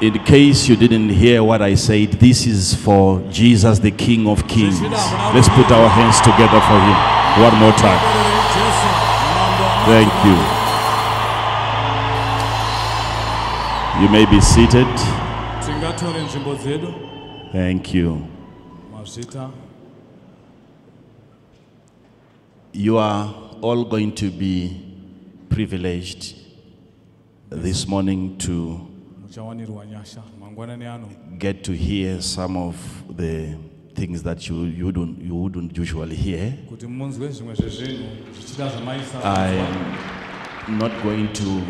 In case you didn't hear what I said, this is for Jesus, the King of Kings. Let's put our hands together for him. One more time. Thank you. You may be seated. Thank you. You are all going to be privileged this morning to get to hear some of the things that you, you, don't, you wouldn't usually hear. kuti munzwe zvimwe zvezvinhu zvichida zvamaisa I am not going to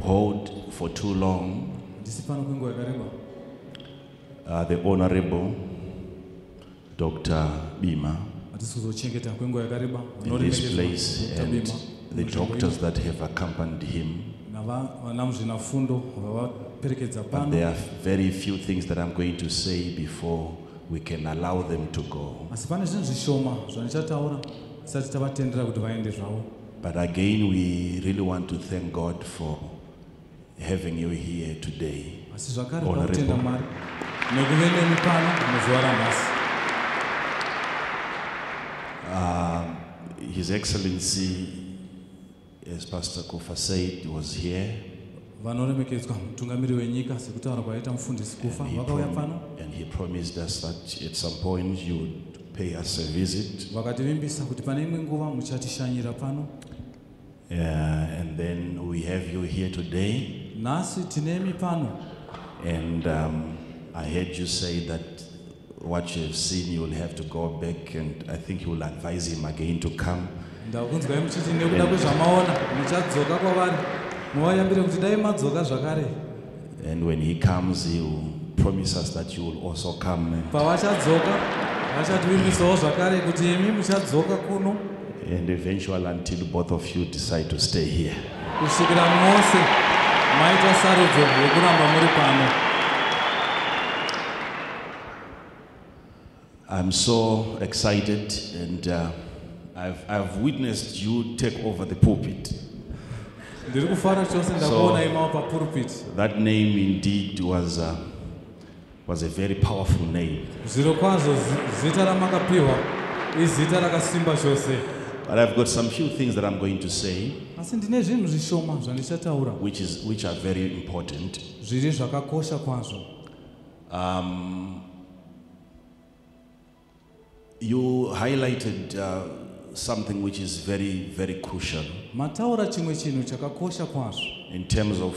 hold for too long. Uh, the Honorable Dr. Bima in this place and the doctors that have accompanied him. Ino, navana muzvinafundo vavaperekedza But there are very few things that I'm going to say before we can allow them to go. asi pane zvinhu zvishoma zvandichataura tisati tavatendera kuti vaende zvavo But again, we really want to thank God for having you here today. Honorable. pakutenda mwari nekuve nemi pano muzuva ranhasi um, His Excellency, as Pastor Kofa said, was here. Vanoremekedzwa mutungamiri wenyika sekutaura kwaita mufundisi kufa vakauya pano and he promised us that at some point you would pay us a visit. vakativimbisa kuti pane imwe nguva muchatishanyira pano and then we have you here today. nhasi tinemi pano And um, I heard you say that what you have seen, you will have to go back, and I think you will advise him again to come. ndakunzwai muchiti nekuda kwezvamaona muchadzoka kwavari muvayambire kuti dai madzoka zvakare And when he comes, he will promise us that you will also come. Pavachadzoka vachativimbisawo zvakare kuti imi muchadzoka kuno and eventually, until both of you decide to stay here. kusvikira mose maita sarudzo yekuramba muri pano I'm so excited, and uh, I've, I've witnessed you take over the pulpit. Ndiri kufara chose ndakuona imawo papurupiti That name indeed was, uh, was a very powerful name. zviro kwazvo zi- zita ramakapiwa izita rakasimba chose But I've got some few things that I'm going to say, asi ndine zvinhu zvishoma zvandichataura which, is, which are very important. zviri zvakakosha kwazvo You highlighted uh, something which is very, very crucial mataura chimwe chinhu chakakosha kwazvo in terms of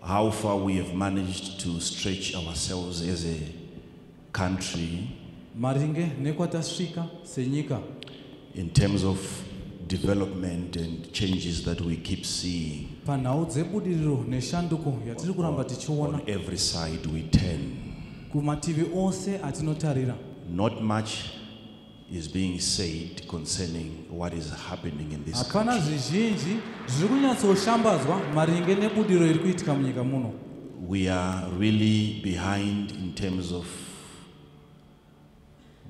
how far we have managed to stretch ourselves as a country maringe nekwatasvika senyika in terms of development and changes that we keep seeing. panhau dzebudiriro neshanduko yatiri kuramba tichiona On every side we turn. kumativi ose atinotarira Not much is being said concerning what is happening in this hapana zvizhinji zviri kunyatsoshambadzwa maringe nebudiriro iri kuitika munyika muno. We are really behind in terms of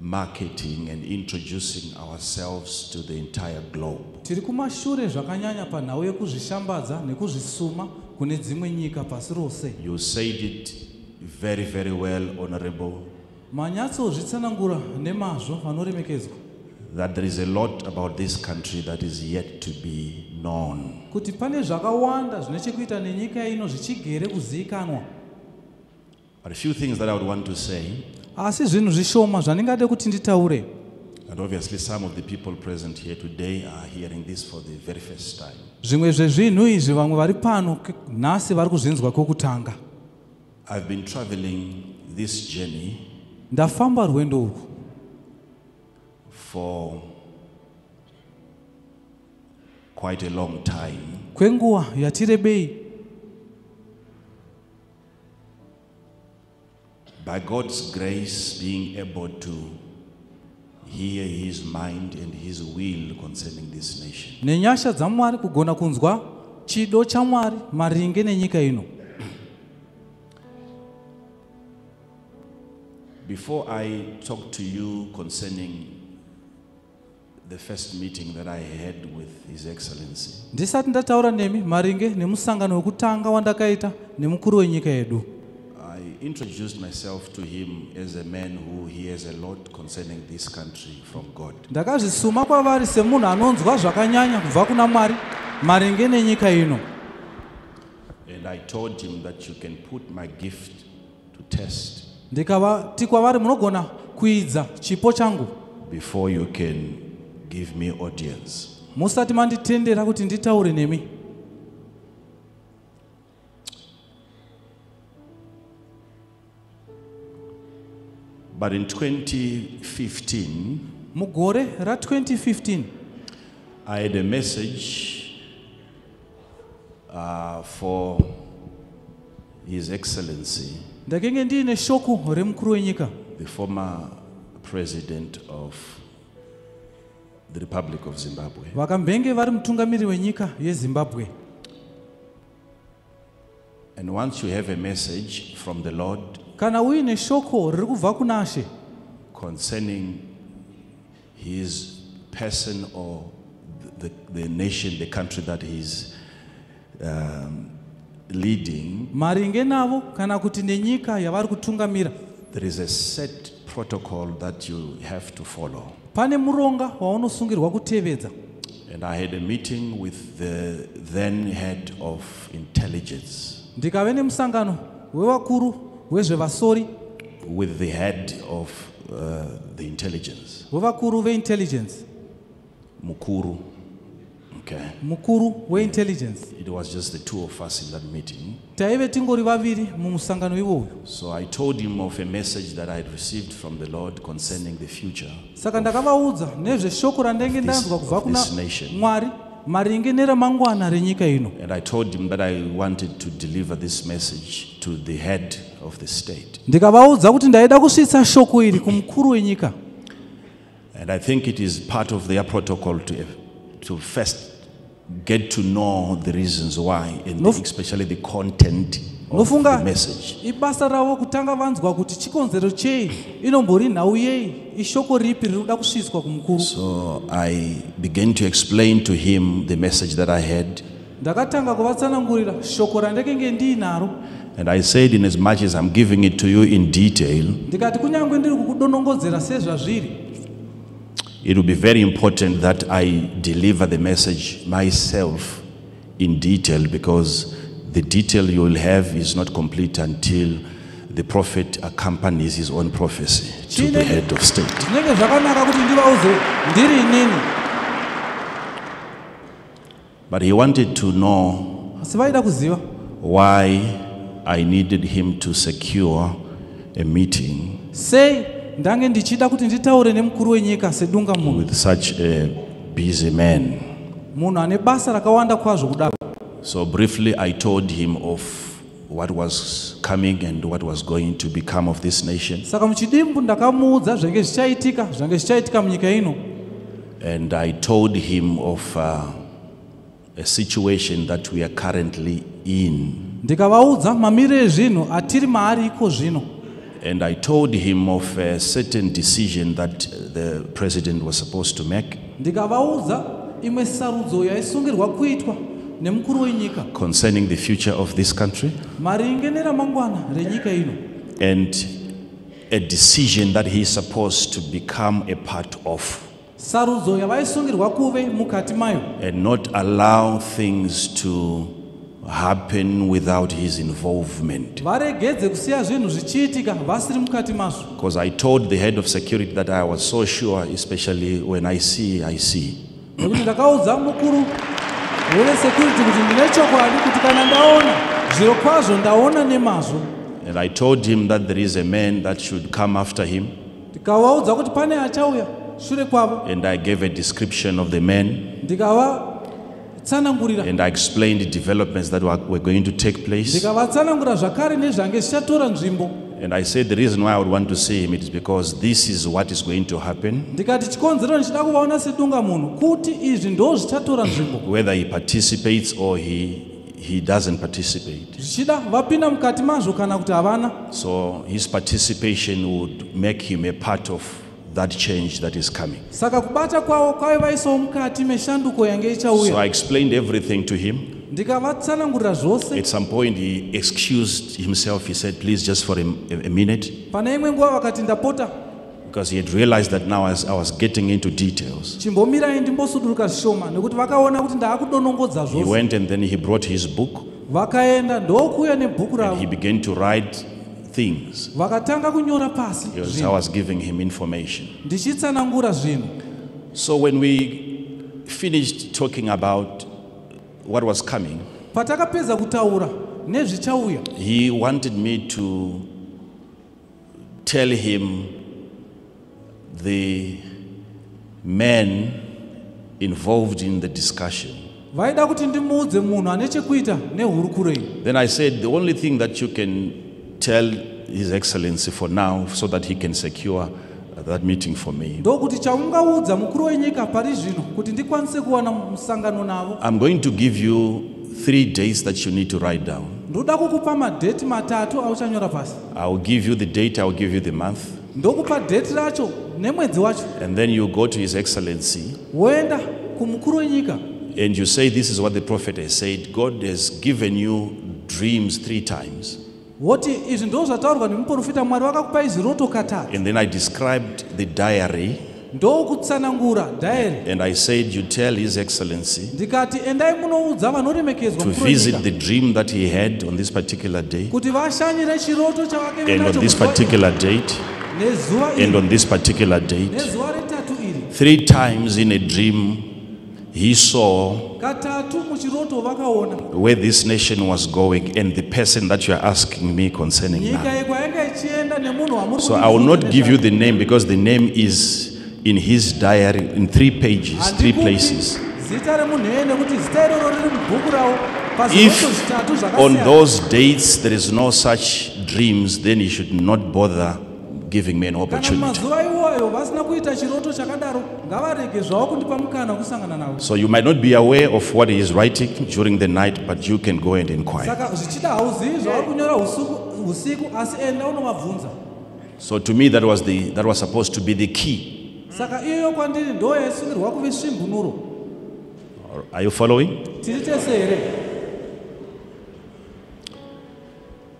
marketing and introducing ourselves to the entire globe. tiri kumashure zvakanyanya panhau yekuzvishambadza nekuzvisuma kune dzimwe nyika pasi rose. You said it very, very well, Honorable, manyatsozvitsanangura nemazvo vanoremekedzwa. That there is a lot about this country that is yet to be known. kuti pane zvakawanda zvine chekuita nenyika ino zvichigere kuzivikanwa But a few things that I would want to say, asi zvinhu zvishoma zvandingade kuti nditaure. And obviously some of the people present here today are hearing this for the very first time. zvimwe zvezvinhu izvi vamwe vari pano nhasi vari kuzvinzwa kwokutanga. I've been traveling this journey ndafamba rwendo urwo for quite a long time. kwenguva yatirebei By God's grace, being able to hear His mind and His will concerning this nation. nenyasha dzamwari kugona kunzwa chido chamwari maringe nenyika ino Before I talk to you concerning the first meeting that I had with His Excellency, ndisati ndataura nemi maringe nemusangano wekutanga wandakaita nemukuru wenyika yedu I introduced myself to him as a man who hears a lot concerning this country from God. ndakazvisuma kwavari semunhu anonzwa zvakanyanya kubva kuna mwari maringe nenyika ino And I told him that you can put my gift to test ndikavati kwavari munogona kuidza chipo changu before you can give me audience. musati manditendera kuti nditaure nemi But in 2015, mugore ra2015 I had a message uh, for His Excellency, ndakenge ndiine shoko remukuru wenyika the former president of the Republic of Zimbabwe. vakambenge vari mutungamiri wenyika yezimbabwe And once you have a message from the Lord kana uine shoko riri kubva kuna she concerning his person or the, the, the nation, the country that he's um, leading, maringe navo kana kuti nenyika yavari kutungamira. there is a set protocol that you have to follow. pane muronga waunosungirwa kutevedza. And I had a meeting with the then head of intelligence, ndikave nemusangano wevakuru wezvevasori with the head of uh, the intelligence, wevakuru veintelligence. Mukuru. Okay. mukuru weintelligence It was just the two of us in that meeting. taive tingori vaviri mumusangano iwoyo So I told him of a message that I had received from the Lord concerning the future. saka ndakavaudza nezveshoko randenge ndanzwa kubva kuna mwari maringe neramangwana renyika ino And I told him that I wanted to deliver this message to the head of the state. ndikavaudza kuti ndaida kusvitsa shoko iri kumukuru wenyika And I think it is part of their protocol to, to first get to know the reasons why, and Nof- especially the content of Nofunga- the message. ibasa ravo kutanga vanzwa kuti chikonzero chei inombori nhau yei ishoko ripi riri kuda kusvitswa kumukuru So I began to explain to him the message that I had. ndakatanga kuvatsanangurira shoko randekenge ndiinaro And I said, in as much as I'm giving it to you in detail, it will be very important that I deliver the message myself in detail because the detail you will have is not complete until the prophet accompanies his own prophecy to the head of state. zvinenge zvakanaka kuti ndivauze ndiri inini But he wanted to know asi vaida kuziva why I needed him to secure a meeting sei ndange ndichida kuti nditaure nemukuru wenyika sedunga munhu with such a busy man. munhu ane basa rakawanda kwazvo kudaro So briefly, I told him of what was coming and what was going to become of this nation. saka muchidimbu ndakamuudza zvange zvichaitika zvange zvichaitika munyika ino And I told him of uh, a situation that we are currently in. ndikavaudza mamiriro ezvinhu atiri maari iko zvino And I told him of a certain decision that the president was supposed to make. Ndikavaudza imwe sarudzo yaisungirwa kuitwa nemukuru wenyika. Concerning the future of this country. Maringe neramangwana renyika ino. And a decision that he's supposed to become a part of. Sarudzo yavaisungirwa kuve mukati mayo. And not allow things to happen without his involvement. varegedze kusiya zvinhu zvichiitika vasiri mukati mazvo Because I told the head of security that I was so sure, especially when I see, I see. nekuti ndakaudza mukuru wevesecurity kuti ndine chokwadi kuti kana ndaona zviro kwazvo ndaona nemazvo And I told him that there is a man that should come after him. ndikavaudza kuti pane achauya shure kwavo And I gave a description of the man. Ndikavatsanangurira And I explained the developments that were, were going to take place. ndikavatsanangura zvakare nezvange zvichatora nzvimbo And I said the reason why I would want to see him it is because this is what is going to happen. ndikati chikonzero ndichida kuvaona sedunga munhu kuti izvi ndo zvichatora nzvimbo Whether he participates or he, he doesn't participate. zvichida vapinda mukati mazvo kana kuti havana So his participation would make him a part of that change that is coming. saka kubata kwavo kwaivaisawo mukati meshanduko yange So I explained everything to him. ndikavatsanangurira zvose At some point, he excused himself. He said, Please, just for a, a minute, pane imwe nguva vakati ndapota because he had realized that now as I was getting into details. chimbomirai ndimbosuduruka zvishoma nekuti vakaona kuti ndaakudonongodza He went and then he brought his book vakaenda ndokuuya nebhuku and he began to write things vakatanga kunyora pasi because I was giving him information. ndichitsanangura zvinhu So when we finished talking about what was coming, patakapedza kutaura nezvichauya he wanted me to tell him the men involved in the discussion. vaida kuti ndimuudze munhu ane chekuita nehurukuro iyi Then I said, the only thing that you can tell His Excellency for now, so that he can secure that meeting for me, ndokuti chaungaudza mukuru wenyika pari zvino kuti ndikwanise kuwana musangano navo. I'm going to give you three days that you need to write down. ndoda kukupa madheti matatu auchanyora pasi. I'll give you the date, I'll give you the month, ndokupa dheti racho nemwedzi wacho. And then you go to His Excellency. Woenda kumukuru wenyika. And you say, This is what the prophet has said. God has given you dreams three times. Woti izvi ndo zvataurwa nemuprofita mwari vakakupai zviroto katatu And then I described the diary, ndokutsanangura dhairi and I said, You tell His Excellency ndikati endai munoudza vanoremekedzwa to visit the dream that he had on this particular day, kuti vashanyire chiroto chavakeve and on this particular date, nezuva and on this particular date. nezuva retatu iri. Three times in a dream, he saw katatu muchiroto vakaona where this nation was going and the person that you are asking me concerning now. iyi kwayanga ichienda nemunhu wamuri So I will not give you the name because the name is in his diary in three pages, three places. zita remunhu iyeye nekuti zita iroro riri mubhuku ravo If on those dates there is no such dreams, then you should not bother giving me an kana opportunity. mumazuva iwoyo vasina kuita chiroto chakadaro ngavarege zvavo kundipa mukana wekusangana navo So you might not be aware of what he is writing during the night, but you can go and inquire. saka zvichida hauzivi zvavari kunyora usiku asi enda unovabvunza So to me, that was the that was supposed to be the key. saka iyoyo kwandiri ndo yaisungirwa kuve svimbunuro Are you following? tiri tese here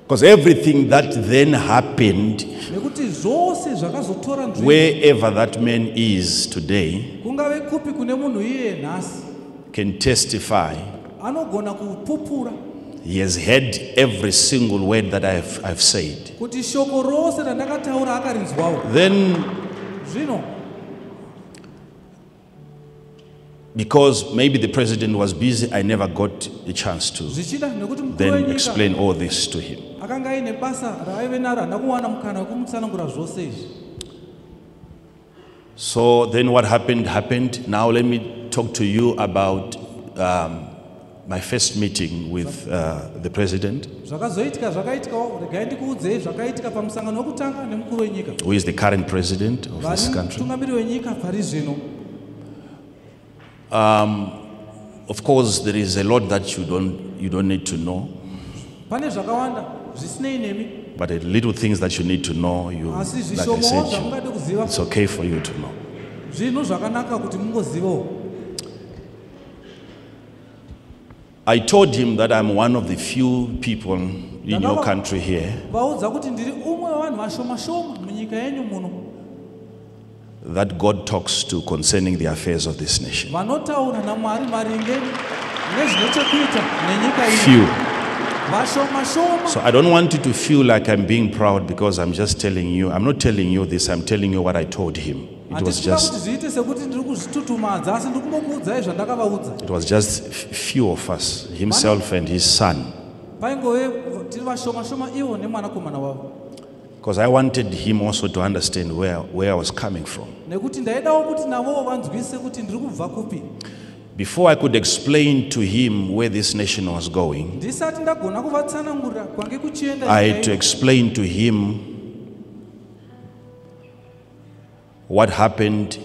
Because everything that then happened, nekuti zvose zvakazotora nzvimbo wherever that man is today, kungave kupi kune munhu iyeye nhasi can testify. anogona kupupura He has heard every single word that I've, I've said. kuti shoko rose randakataura akarinzwawo Then, zvino because maybe the president was busy, I never got a chance to then explain all this to him. Akanga aine basa raaive naro handina kuwana mukana wekumutsanangura zvose izvi. So then what happened, happened. Now let me talk to you about um, my first meeting with uh, the president, zvakazoitika zvakaitikawo. Regai ndikuudzei zvakaitika pamusangano wekutanga nemukuru wenyika. Who is the current president of this country. mutungamiri wenyika pari zvino. Of course, there is a lot that you don't, you don't need to know, pane zvakawanda zvisinei nemi but the little things that you need to know, you, asi like I zvishomowo said, you- zvamungade kuziva it's okay for you to know. zvinhu zvakanaka kuti mungozivawo I told him that I'm one of the few people in your country here vaudza kuti ndiri umwe wevanhu vashoma-shoma munyika yenyu muno that God talks to concerning the affairs of this nation. vanotaura namwari maringe nezvine chekuita nenyika iyi Few. So I don't want you to feel like I'm being proud because I'm just telling you. I'm not telling you this, I'm telling you what I told him. It was just zviite sekuti ndiri kuzvitutumadza asi ndiri kungokuudzai zvandakavaudza it was just few of us, himself and his son. paingove tiri vashoma-shoma ivo nemwanakomana wavo Because I wanted him also to understand where, where I was coming from. Nekuti ndaidawo kuti navowo vanzwise kuti ndiri kubva kupi Before I could explain to him where this nation was going, ndisati ndagona kuvatsanangurira kwange kuchienda I had to explain to him what happened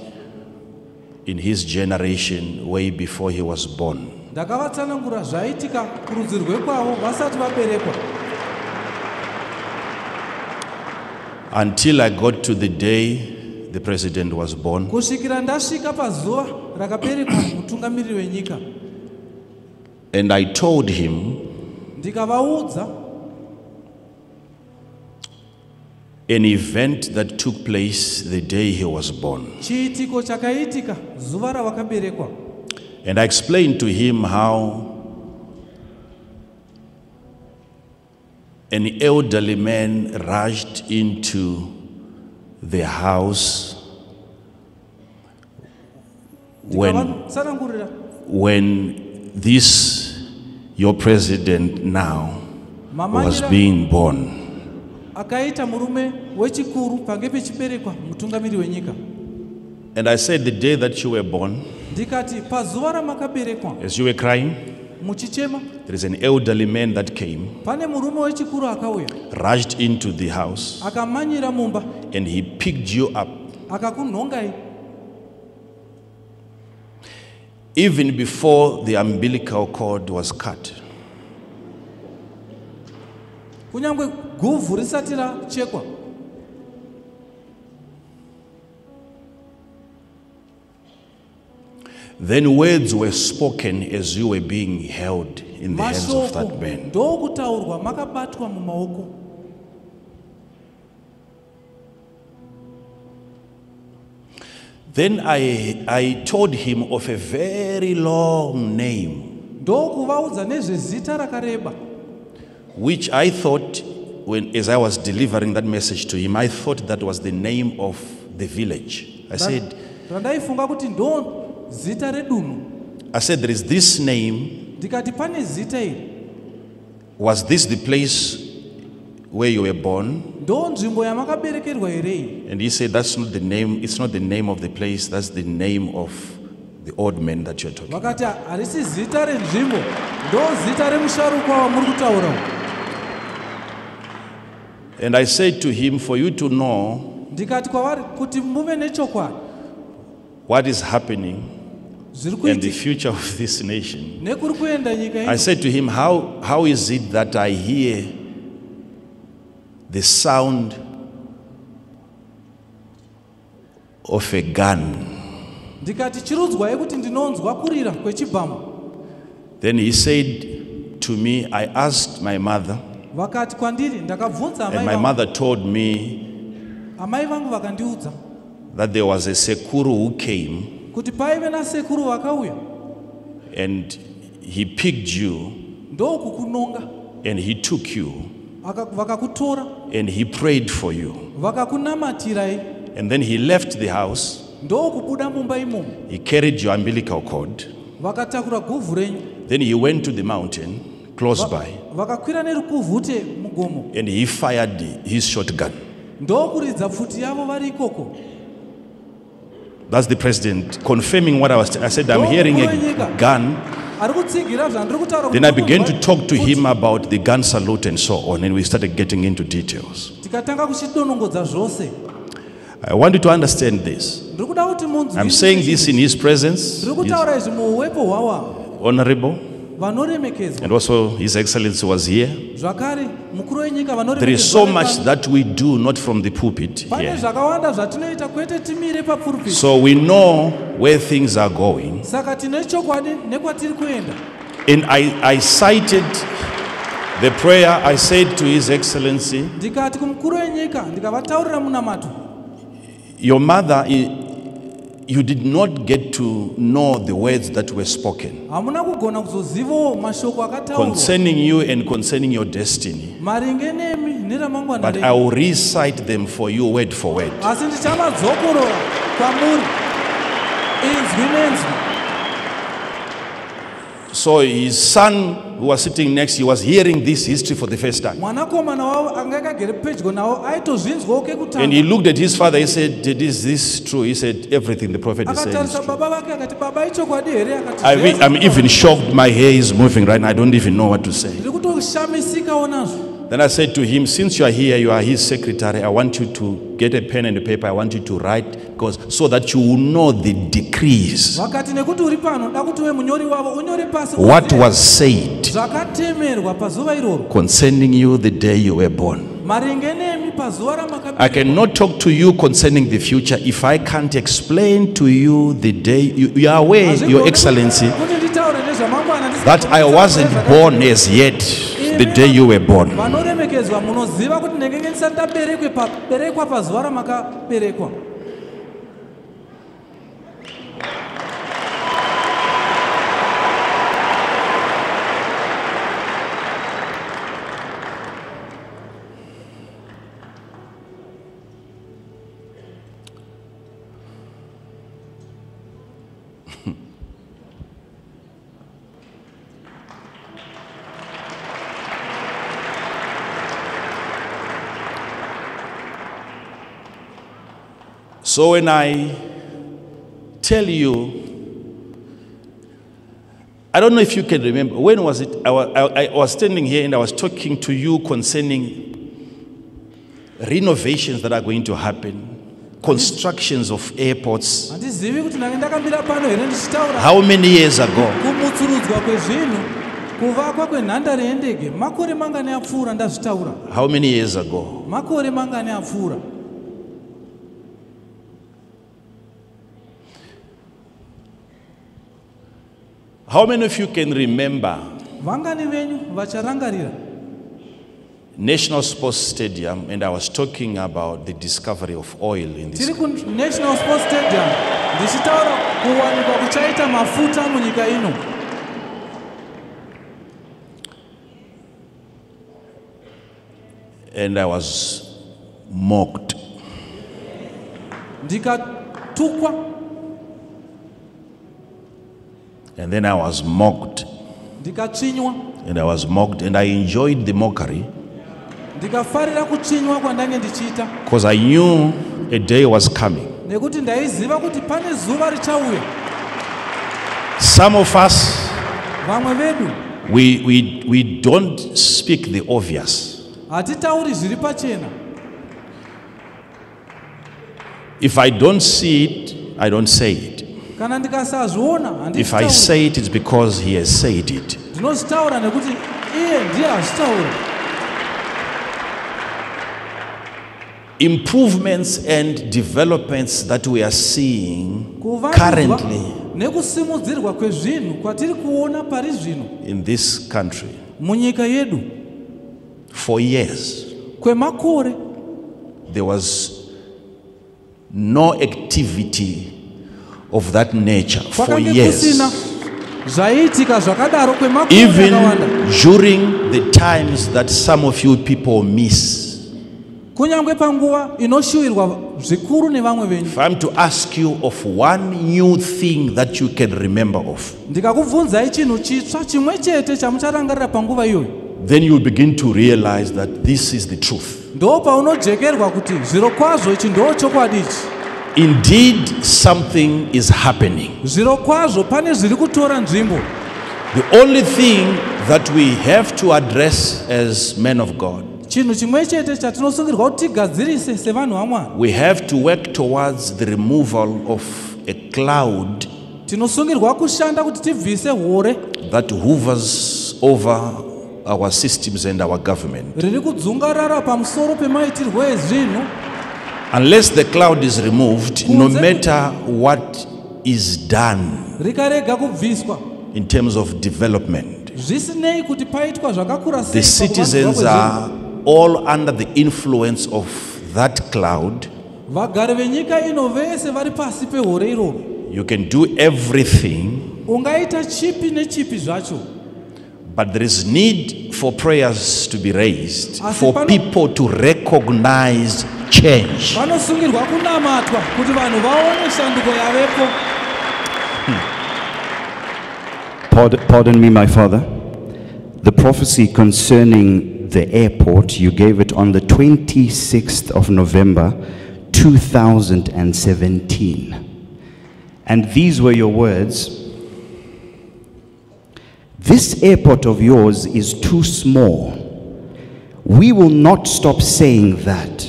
in his generation way before he was born. ndakavatsanangura zvaitika kurudzi rwekwavo vasati vaberekwa Until I got to the day the president was born. kusvikira ndasvika pazuva rakaberekwa mutungamiriri wenyika And I told him ndikavaudza an event that took place the day he was born. chiitiko chakaitika zuva ravakaberekwa And I explained to him how an elderly man rushed into the house when, ndikavatsanangurira when this, your president now, was being born. akaita murume wechikuru pange pechiberekwa mutungamiriri wenyika. And I said, The day that you were born, ndikati pazuva ramakaberekwa. as you were crying, muchichema. there is an elderly man that came, pane murume wechikuru akauya. rushed into the house, akamanyira mumba. and he picked you up. akakunhongai even before the umbilical cord was cut. kunyange guvhu risati rachekwa Then words were spoken as you were being held in the hands of that man. ndokutaurwa makabatwa mumaoko Then I, I told him of a very long name, ndokuvaudza nezvezita rakareba which I thought, when, as I was delivering that message to him, I thought that was the name of the village. I said, randaifunga kuti ndo zita redunhu I said, there is this name. ndikati pane zita iri Was this the place where you were born? ndo nzvimbo yamakaberekerwa here iyi? And he said, That's not the name, it's not the name of the place, that's the name of the old man that you're talking vakati harisi zita renzvimbo ndo zita remusharukwa wamuri kutaura. Uyu." And I said to him, For you to know ndikati kwavari kuti muve nechokwadi. what is happening and the future of this nation, nekuri kuenda nyika I said to him, How, how is it that I hear the sound of a gun? ndikati chirudzwai kuti ndinonzwa kurira kwechibhamu Then he said to me, I asked my mother, vakati kwandiri ndakabvunza and my mother told me amai vangu vakandiudza that there was a sekuru who came kuti paive nasekuru vakauya. and he picked you ndokukunonga. and he took you vakakutora. And he prayed for you. vakakunamatirai And then he left the house, ndokubuda mumba imomo. He carried your umbilical cord, vakatakura guvhu renyu. Then he went to the mountain close by. vakakwira nerukuvhute mugomo. And he fired his shotgun. ndokuridza pfuti yavo vari ikoko That's the president confirming what I was. I said, I'm hearing a gun. Then I began to talk to him about the gun salute and so on, and we started getting into details. tikatanga kuchidonongodza zvose I want you to understand this. I'm saying this in his presence, honorable, vanoremekedzwa and also his excellency was here. zvakare mukuru wenyika There is so much that we do not from the pulpit pane zvakawanda zvatinoita kwete timire papurupiti So we know where things are going. saka tine chokwadi nekwatiri kuenda. And I, I cited the prayer I said to His Excellency, ndikati kumukuru wenyika ndikavataurira munamato Your mother, i- you did not get to know the words that were spoken hamuna kugona kuzozivawo mashoko akataurwa concerning you and concerning your destiny. maringe nemi neramangwana But I will recite them for you word for word. asi ndichamadzokorora kwamuri inzwi nenzwi So his son, who was sitting next, he was hearing this history for the first time. mwanakomana wavo anga akagere pedyo navo aitozvinzwawo And he looked at his father, he said, Is this true? He said, Everything the prophet is saying is true. baba vake akati baba ichokwadi here akati I mean, I'm even shocked. My hair is moving right now. I don't even know what to say. Ndiri kutoshamisikawo nazvo Then I said to him, Since you are here, you are his secretary, I want you to get a pen and a paper. I want you to write, because so that you will know the decrees, vakati nekuti uri pano da kuti uve munyori wavo unyore pasi what was said zvakatemerwa pazuva iroro. concerning you the day you were born. maringe nemi pazuva I cannot talk to you concerning the future if I can't explain to you the day you, you are aware, Your Excellency, kuti nditaure nezvamangwana ndisati that I wasn't born as yet the day you were born. vanoremekedzwa munoziva kuti ndenge ndisati ndaberekwe pa- berekwa pazuva ramakaberekwa So when I tell you, I don't know if you can remember, when was it? I was, I, I was standing here and I was talking to you concerning renovations that are going to happen, constructions of airports. handizivi kuti ndange ndakamira pano here ndichitaura How many years ago? kuvakwa kwenhandare yendege makore mangani apfuura ndazvitaura How many years ago? makore mangani apfuura How many of you can remember vangani venyu vacharangarira National Sports Stadium? And I was talking about the discovery of oil in this tiri kunational sports stadium ndichitaura kuwanikwa kuchaita mafuta munyika ino and I was mocked. ndikatukwa And then I was mocked. ndikatsvinywa And I was mocked. And I enjoyed the mockery ndikafarira kutsvinywa kwandange ndichiita because I knew a day was coming. nekuti ndaiziva kuti pane zuva richauya Some of us, vamwe vedu we, we, we don't speak the obvious. hatitauri zviri pachena If I don't see it, I don't say it. Kana ndikasazviona If I say it, it's because he has said it. ndinozvitaura nekuti iye ndiye azvitaura Improvements and developments that we are seeing currently nekusimudzirwa kwezvinhu kwatiri kuona pari zvino in this country munyika yedu for years. kwemakore there was no activity of that nature for years. zvaiitika zvakadaro Even during the times that some of you people miss. kunyange panguva inoshuwirwa zvikuru nevamwe venyu If I'm to ask you of one new thing that you can remember of, ndikakubvunzai chinhu chitsva chimwe chete chamucharangarira panguva iyoyo then you'll begin to realize that this is the truth. ndo paunojekerwa kuti zviro kwazvo ichi ndo chokwadi ichi Indeed, something is happening. zviro kwazvo pane zviri kutora nzvimbo The only thing that we have to address as men of God, chinhu chimwe chete chatinosungirwa kuti tigadzirise sevanhu vamwari we have to work towards the removal of a cloud tinosungirwa kushanda kuti tibvise hore that hovers over our systems and our government. Unless the cloud is removed, no matter what is done rikarega kubviswa. in terms of development, zvisinei kuti paitwa zvakakura sei the citizens are all under the influence of that cloud. vagari venyika ino vese vari pasi pehore iroro. You can do everything, ungaita chipi nechipi zvacho but there is need for prayers to be raised, for people to recognize change. vanosungirwa kunamatwa kuti vanhu vaone shanduko yavepo hmm. Pardon, pardon me, my father. The prophecy concerning the airport, you gave it on the 26th of November 2017. And these were your words This airport of yours is too small. We will not stop saying that.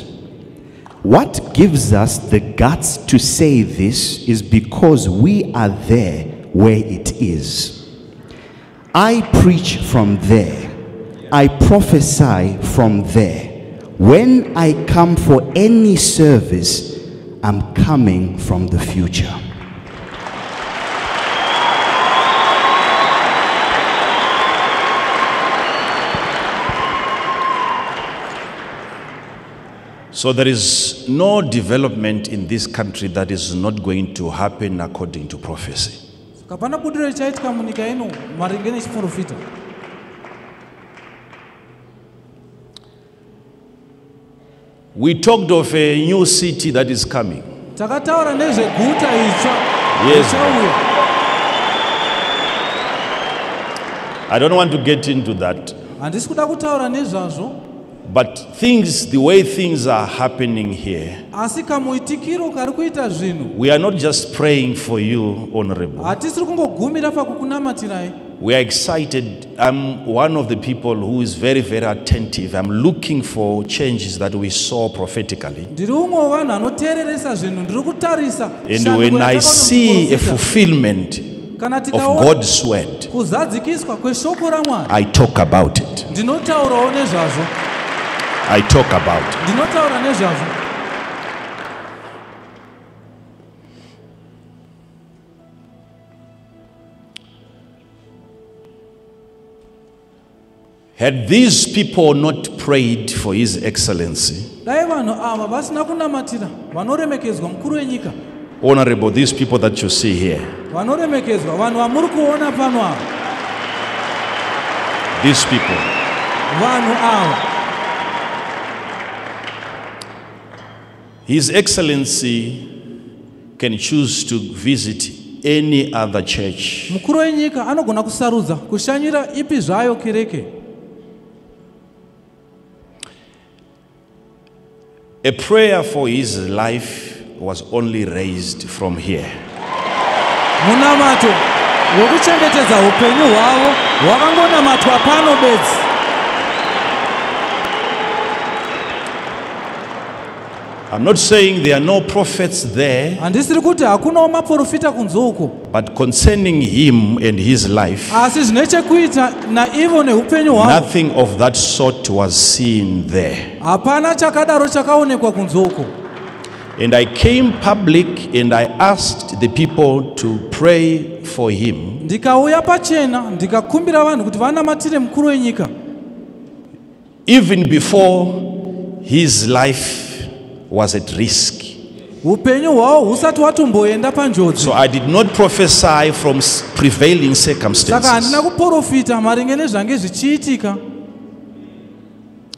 What gives us the guts to say this is because we are there where it is. I preach from there. I prophesy from there. When I come for any service, I'm coming from the future. So there is no development in this country that is not going to happen according to prophecy. kapana budiro richaitika munyika ino maringe nechiprofita We talked of a new city that is coming. takataura nezveguta itsva Yes. I don't want to get into that, handisi kuda kutaura nezvazvo but things, the way things are happening here, asi kamuitikiro kari kuita zvinhu we are not just praying for you, Honorable. hatisiri kungogumira pakukunamatirai We are excited. I'm one of the people who is very, very attentive. I'm looking for changes that we saw prophetically. ndiri umwe wevanhu anoteereresa zvinhu ndiri kutarisa And shanduko when I yatakaona see a fulfillment kana of tikaona God's word, kuzadzikiswa kweshoko ramwari I talk about it. ndinotaurawo nezvazvo I talk about. It. ndinotaura nezvazvo. Had these people not prayed for His Excellency, dai vanhu ava vasina kunamatira vanoremekedzwa mukuru wenyika. Honorable, these people that you see here, vanoremekedzwa vanhu vamuri kuona pano ava. these people, vanhu ava His Excellency can choose to visit any other church. Mukuru wenyika anogona kusarudza kushanyira ipi zvayo kereke. A prayer for his life was only raised from here. munamato wekuchengetedza upenyu hwavo hwakangonamatwa pano bedzi I'm not saying there are no prophets there, handisiri kuti hakunawo maprofita kunze uko but concerning him and his life, asi zvine chekuita naivo neupenyu hwavo nothing of that sort was seen there. hapana chakadaro chakaonekwa kunze uko And I came public and I asked the people to pray for him. Ndikauya pachena ndikakumbira vanhu kuti vanamatire mukuru wenyika. Even before his life was at risk. upenyu hwavo husati hwatomboenda panjodzi So I did not prophesy from prevailing saka circumstances. handina kuprofita maringe nezvange zvichiitika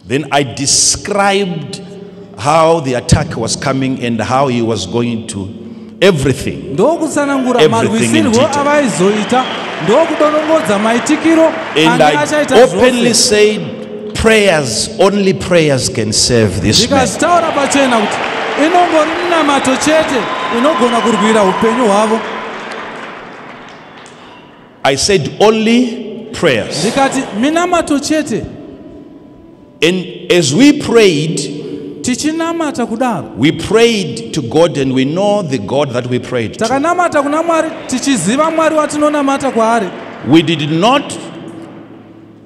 Then I described how the attack was coming and how he was going to everything. ndokutsanangura Everything in marwisirwo detail. avaizoita ndokudonongodza maitikiro And I openly said, prayers, only prayers can save this man. ndikazvitaura pachena kuti inongori minamato chete inogona kurwira upenyu hwavo I said, only prayers. ndikati minamato chete And as we prayed, tichinamata kudaro we prayed to God and we know the God that we prayed to. takanamata kuna mwari tichiziva mwari watinonamata kwaari We did not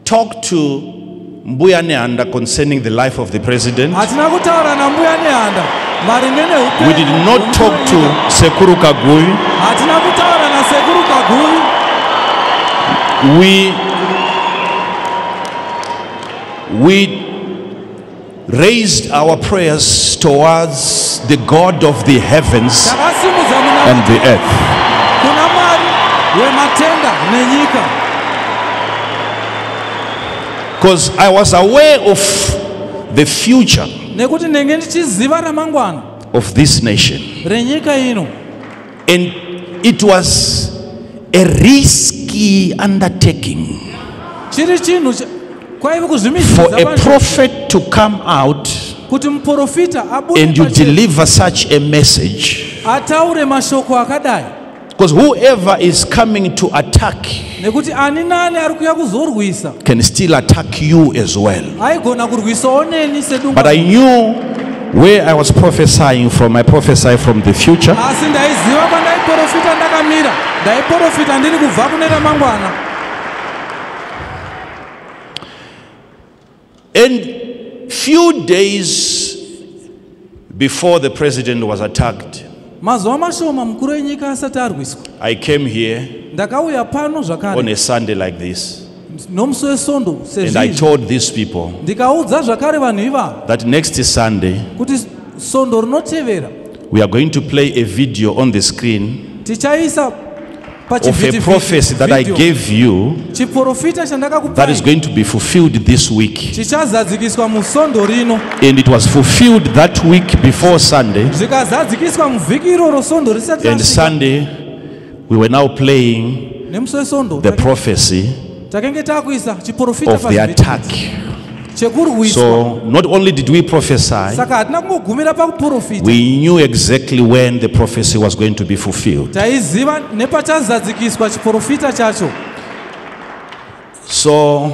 talk to Mbuya Neanda concerning the life of the president. hatina kutaura nambuya nehanda maringe neupenyu We did not talk to. Sekuru Kagui. hatina kutaura nasekuru kaguri We we raised our prayers towards the God of the heavens and the earth. Because I was aware of the future nekuti ndenge ndichiziva ramangwana of this nation. renyika ino And it was a risky undertaking chiri chinhu kwaive for kuzvimidzidza a prophet to come out kuti muprofita abude and you deliver such a message. ataure mashoko akadai Because whoever is coming to attack nekuti ani nani ari kuuya kuzorwisa can still attack you as well. aigona kurwisawo neni But I knew where I was prophesying from. I prophesy from the future. asi ndaiziva kwandaiprofita ndakamira ndaiprofita ndiri kubva kune ramangwana And few days before the president was attacked, mazuva mashoma mukuru wenyika asati arwiswa. I came here ndakauya pano on zvakare a Sunday like this, nomusi wesondo and I told these people ndikaudza zvakare vanhu ivava that next Sunday kuti sondo rinotevera. we are going to play a video on the screen tichaisa of a prophecy that I gave you chiprofita that is going to be fulfilled this week. chichazadzikiswa musondo rino And it was fulfilled that week before Sunday. zvikazadzikiswa muvhiki iroro sondo risati And rasvika Sunday, we were now playing nemusi wesondo the prophecy takenge takuisa chiprofita of the attack. Chekurwiswa So, not only did we prophesy, saka hatina kungogumira pakuprofita we knew exactly when the prophecy was going to be fulfilled. taiziva nepachazadzikiswa chiprofita chacho So,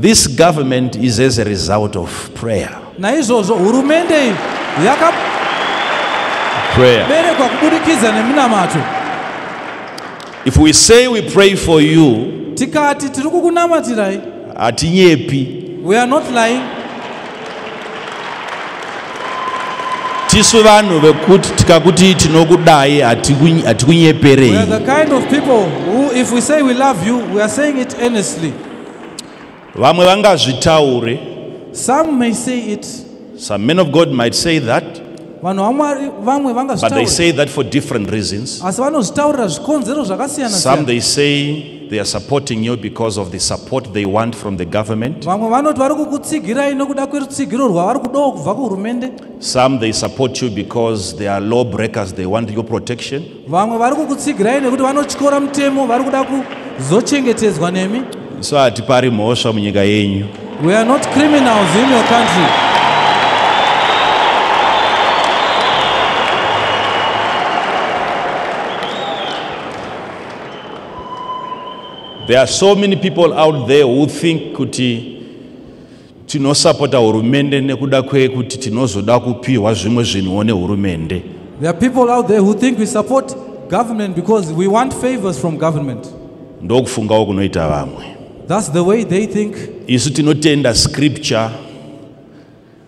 this government is as a result of prayer. naizvozvo hurumende iyi yakaberekwa kubudikidza neminamato If we say we pray for you, tikati tiri kukunamatirai hatinyepi. We are not lying. Tisu vanhu vekuti tikakuti tinokudai hatiku- we are hatikunyeperei the kind of people who if we say we love you we are saying it earnestly. Vamwe vangazvitaure. Some may say it. Some men of god might say that vanhu vamwe but they vangazvitaura say that for different reasons. Asi vanozvitaurira zvikonzero zvakasiyana some they say they are supporting you because of the support they want from the government. Vamwe vanoti vari kukutsigirai nokuda kwerutsigiro rwavari kudawo kubva kuhurumende. Some they support you because they are law breakers they want your protection. Vamwe vari kukutsigirai nekuti vanotyora mutemo vari kuda kuzochengetedzwa nemi. So hatipari mhosva munyika yenyu. We are not criminals in your country there are so many people out there who think kuti tinosapota hurumende nekuda kwekuti tinozoda kupiwa zvimwe zvinhuwo nehurumende. There are people out there who think we support government because we want favors from government. Ndokufungawo kunoita vamwe. That's the way they think. Isu tinotenda scripture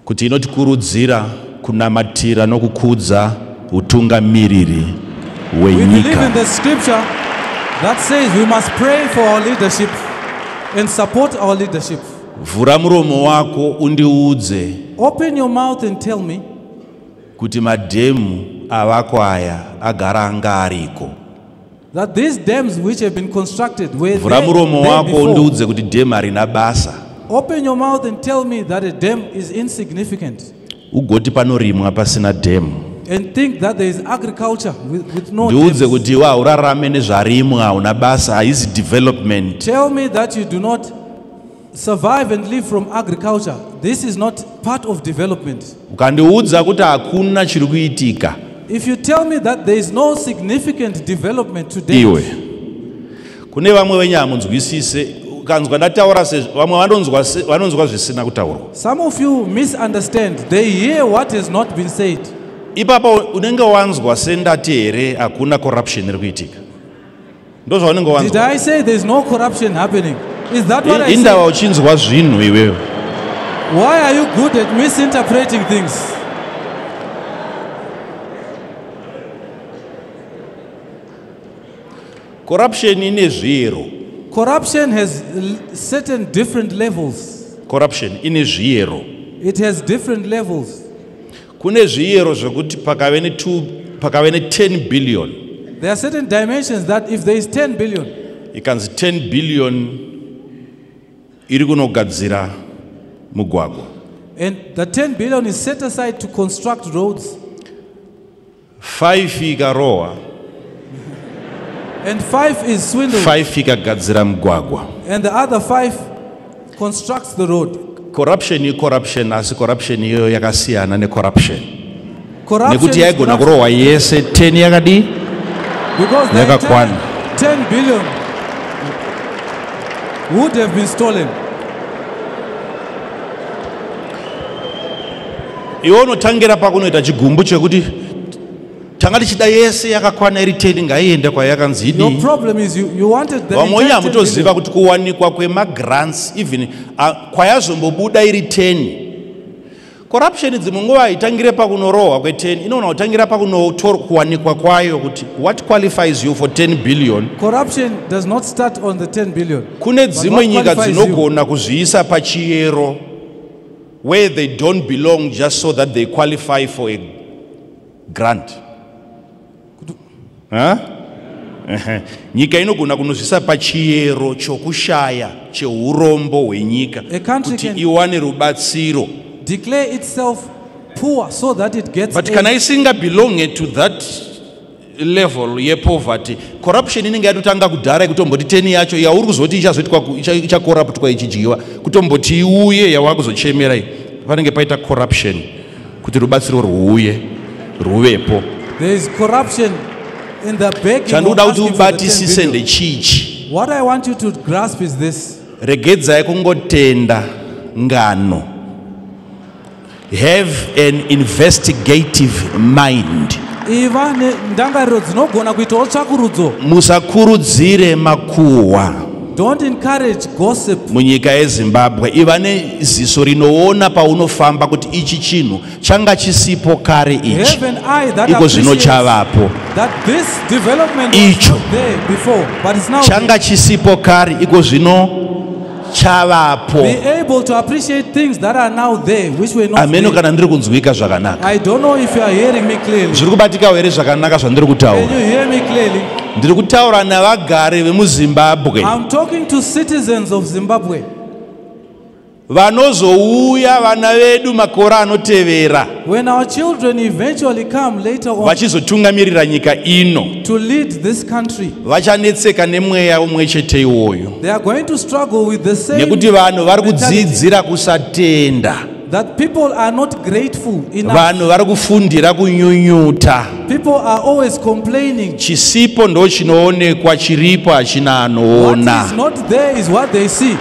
kuti inotikurudzira kunamatira nokukudza utungamiriri we believe in wenyika the scripture that says we must pray for our leadership and support our leadership. Vhura muromo wako undiudze. Open your mouth and tell me. Kuti madhemu avako aya agara anga ariko that these dams which have been constructed were vhura there, muromo there wako before. undiudze kuti dhemu harina basa. Open your mouth and tell me that a dam is insignificant. Ugoti panorimwa pasina dhemu and think that there is agriculture with, with no ndiudze dams. kuti iwe haurarame nezvarimwa hauna basa haizi development Tell me that you do not survive and live from agriculture. This is not part of development. ukandiudza kuti hakuna chiri kuitika If you tell me that there is no significant development today, iwe kune vamwe venye hamunzwisise ukanzwa ndataura se vamwe vanonzwa se- vanonzwa zvisina kutaurwa some of you misunderstand. They hear what has not been said. Ipapo unenge wanzwa sendati here hakuna corruption iri kuitika ndozvaunenge Did wanzwa I say there is no corruption happening? Is that what I indava said? uchinzwa zvinhu iwewe Why are you good at misinterpreting things? corruption ine zviyero Corruption has l- certain different levels. corruption ine zviyero It has different levels. Kune zviyero zvekuti pakave ne2 pakave ne10 billion. There are certain dimensions that if there is 10 billion, ikanzi 10 billion iri kunogadzira mugwagwa. and the 10 billion is set aside to construct roads, 5 ikarohwa and five is swindled, 5 ikagadzira mugwagwa. And the other five constructs the road. Corruption icorruption asi corruption iyoyo yakasiyana ne Corruption nekuti yaigona corruption kurohwa yese 10 yakadii because the yakakwana. 10 billion would have been stolen. iwe unotangira pakunoita chigumbu chekuti tanga tichida yese yakakwana iri 10 ngaiende kwayakanzi Your idii problem is you, you wanted the vamwe entire 10 hamutoziva kuti kuwanikwa kwemagrants even kwayazombobuda iri 10 corruption dzimwe nguva haitangire pakunorohwa kwe10 inoona kutangira pakuwanikwa kwayo kuti what qualifies you for 10 billion? Corruption does not start on the 10 billion. kune dzimwe nyika dzinogona kuzviisa pachiyero where they don't belong just so that they qualify for a grant Ehe. nyika inogona kunozvisa pachiyero chokushaya cheurombo hwenyika kuti iwane rubatsiro. Declare itself poor so that it gets but kana isingabelonge to that level yepoverty corruption inenge yatotanga kudhara yekutomboti 10 yacho yauri kuzoti ichakoraptwa ichidyiwa kutomboti iuye yawa kuzochemera iyi. Panenge paita corruption kuti rubatsiro rwuuye rwuvepo There is corruption chandoda kuti asking for the 10 ubatisise ndechichi What I want you to grasp is this. regedzai kungotenda ngano. Have an investigative mind. Iva nendangariro dzinogona kuitawo tsvakurudzo. musakurudzire makuhwa Don't encourage gossip. munyika yezimbabwe iva neziso rinoona paunofamba kuti ichi chinhu changa chisipo kare ichi. Iko zvino chavapo. Icho. not there before, but it's now changa chisipo kare iko zvino chavapo. Be able to appreciate things that are now there, which were not ameno kana ndiri kunzwika zvakanaka. I don't know if you are hearing me clearly. zviri kubatikawo here zvakanaka zvandiri kutaura ndiri kutaura navagari vemuzimbabwe. I'm talking to citizens of Zimbabwe. vanozouya vana vedu makore anotevera. When our children eventually come later on vachizotungamirira nyika ino. to lead this country, vachanetseka nemweya umwe chete iwoyo. they are going to struggle with the same nekuti vanhu vari kudzidzira kusatenda that people are not grateful enough. vanhu vari kufundira kunyunyuta People are always complaining. chisipo ndo chinoonekwa chiripo hachina What anoona is not there is what they see.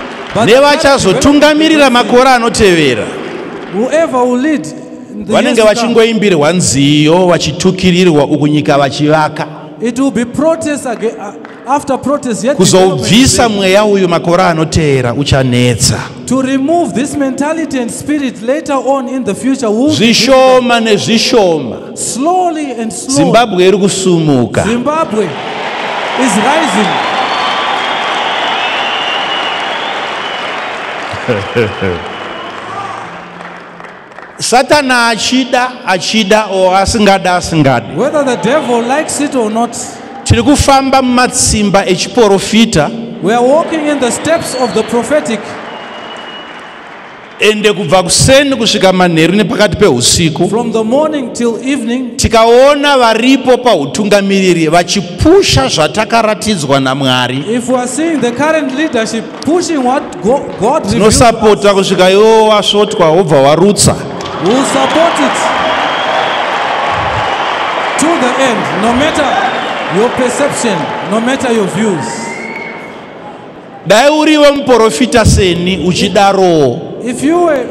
Nevachazotungamirira makore anotevera whoever will lead vanenge vachingoimbirwa nziyo vachitukirirwa uku nyika vachivaka it will be protest kuzoubvisa mweya uyu makore anoteera uchanetsa. To remove this mentality and spirit later on in the future will zvishoma nezvishoma. slowly and slowly. Zimbabwe iri kusumuka. Zimbabwe is rising. satani achida achida o asingada asingada. Whether the devil likes it or not, tiri kufamba mumatsimba echiprofita we are walking in the steps of the prophetic. ende kubva kuseni kusvika manheru nepakati peusiku From the morning till evening, tikaona varipo pautungamiriri vachipusha zvatakaratidzwa namwari. if we are seeing the current leadership pushing what Go- God tinosapota kusvika iwo wasvotwa wobva warutsa. we will support it to the end, no matter your perception, no matter your views. dai uriwe muprofita seni uchidarowo If you were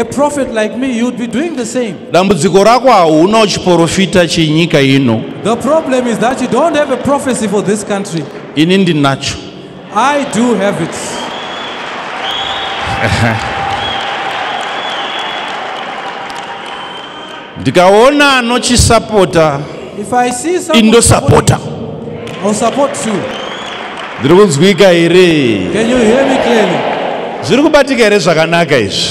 a prophet like me, you'd be doing the same. dambudziko rako hauna chiprofita chenyika ino The problem is that you don't have a prophecy for this country. ini ndinacho I do have it. ndikaona anochisapota If I see someone indosapota ndiri kunzwika here Can you hear me clearly? zviri kubatika here zvakanaka izvi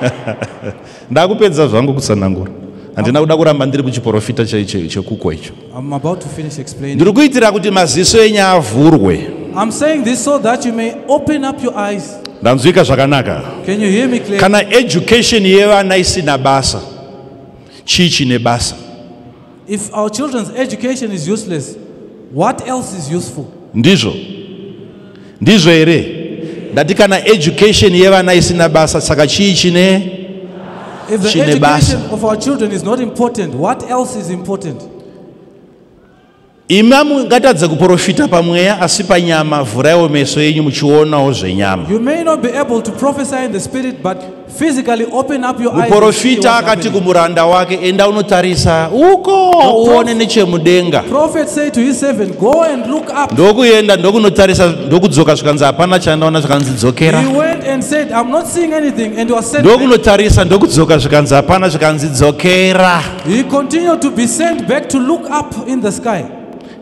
ndakupedza zvangu kutsanangura handina kuda kuramba ndiri kuchiprofita che- che- chekukwa icho I'm about to finish explaining. ndiri kuitira kuti maziso enyu avhurwe I'm saying this so that you may open up your eyes. ndanzwika zvakanaka Can you hear me clearly? kana education yevana isina basa chii chine basa If our children's education is useless, what else is useful? ndizvo ndizvo here ndati kana education yevana isina basa saka chii chine If the Chine education basa. of our children is not important, what else is important? Imi amungatadze kuprofita pamweya asi panyama vhuraiwo meso enyu muchionawo zvenyama You may not be able to prophesy in the spirit, but physically open up your eyes. muprofita akati kumuranda wake enda unotarisa uko uone nechemudenga Prophet said to his servant, Go and look up. ndokuenda ndokunotarisa ndokudzoka zvikanzi hapana chandaona zvikanzi dzokera He went and said, I'm not seeing anything. And was sent ndokunotarisa ndokudzoka zvikanzi hapana zvikanzi dzokera He continued to be sent back to look up in the sky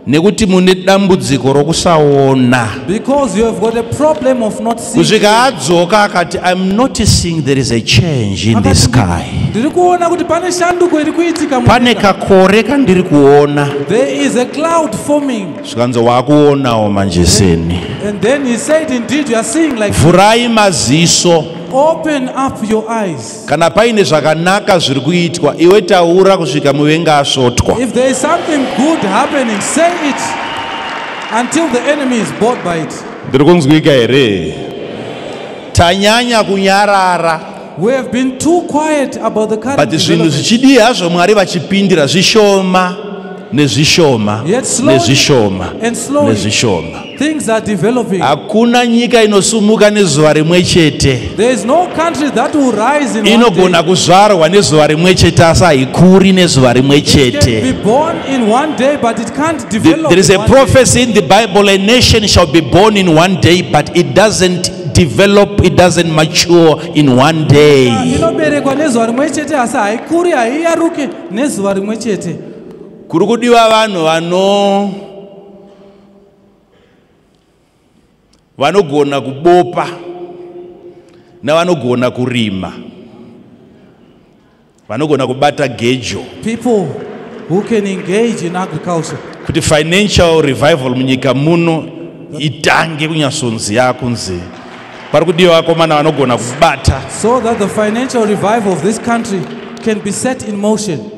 nekuti mune dambudziko rokusaona. Because you have got a problem of not seeing. kusvika adzoka akati i'm noticing there is a change in the sky. Ndiri kuona kuti pane shanduko iri kuitika pane kakore kandiri kuona. There is a cloud forming. zvikanzi waakuonawo manjeseni. And then he said, Indeed, you are seeing like vhurai maziso open up your eyes. kana paine zvakanaka zviri kuitwa iwe taura kusvika muvengi asvotwa If there is something good happening, say it until the enemy is bored by it. ndiri kunzwika here? Tanyanya kunyarara. We have been too quiet about the current but zvinhu zvichidii hazvo mwari vachipindira zvishoma nezvishoma nezvishoma nezvishoma. Things are developing. hakuna nyika inosumuka nezuva rimwe chete. There is no country that will rise in one inogona kuzvarwa nezuva rimwe chete asi haikuri nezuva rimwe chete. born in one day, but it can't The- develop. there is a prophecy in the bible a nation shall be born in one day but it doesn't develop it doesn't mature in one day. inoberekwa nezuva rimwe chete asi haikuri haiyaruke nezuva rimwe chete kuri kudiwa vanhu vano vanogona kubopa navanogona kurima. Vanogona kubata gejo. People who can engage in agriculture. Kuti financial revival munyika muno itange kunyatsonziya kunzi pari kudiwa vakomana vanogona kubata. So that the financial revival of this country can be set in motion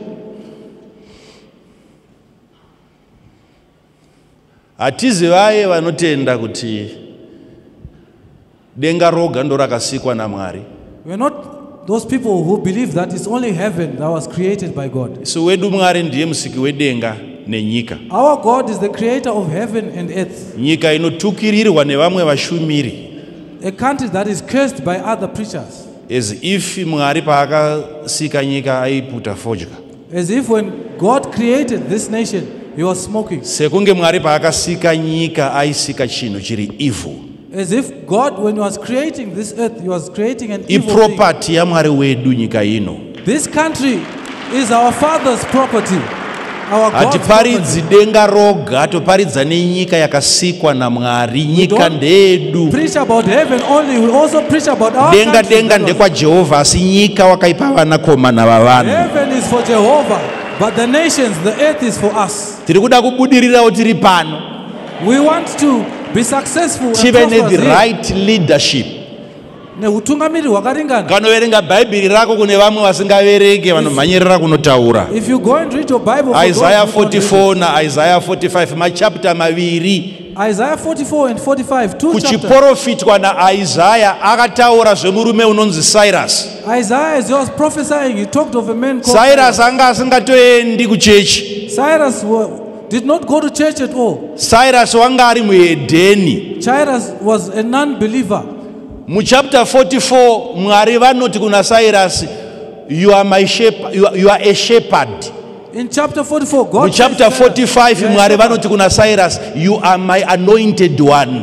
hatizi vaye vanotenda kuti denga roga ndo rakasikwa namwari. We're not those people who believe that it's only heaven that was created by god. Isu wedu mwari ndiye musiki wedenga nenyika. Our god is the creator of heaven and earth. Nyika inotukirirwa nevamwe vashumiri. A country that is cursed by other preachers. As if mwari paakasika nyika aiputa fodya. As if when god created this nation he was smoking. Sekunge mwari paakasika nyika aisika chinhu chiri evil. As if god when he was creating this earth he was creating an iproperty yamwari wedu nyika ino this country is our father's property hatiparidzi denga roga toparidza nenyika yakasikwa namwari nyika ndeyedu denga denga ndekwajehovha asi nyika wakaipa vanakomana vavanhu but the nations the earth is for us. Tiri kuda kubudirirawo tiri pano. We want to be successful and tive prosperous nethe here. right leadership neutungamiri hwakaringana. Kanoverenga bhaibheri rako kune vamwe vasingavereke vanomhanyirira kunotaura. Read 44 naisaiah 45 machapta maviri it, isaiah 44 and 45 two chapters. Kuchiprofitwa naisaya akataura zvemurume unonzi cyrus. Isaiah as he was prophesying he talked of a man called cyrus anga asingatoendi kuchechi. Did not go to church at all. Cyrus wanga ari muhedheni cyrus was a non-believer muchapter 44 mwari vanoti kuna cyrus you are, my shepherd, you are, you are a shepherd. In chapter 44 god muchapter says, "Cyrus, 45 you are a mwari vanoti kuna cyrus you are my anointed one.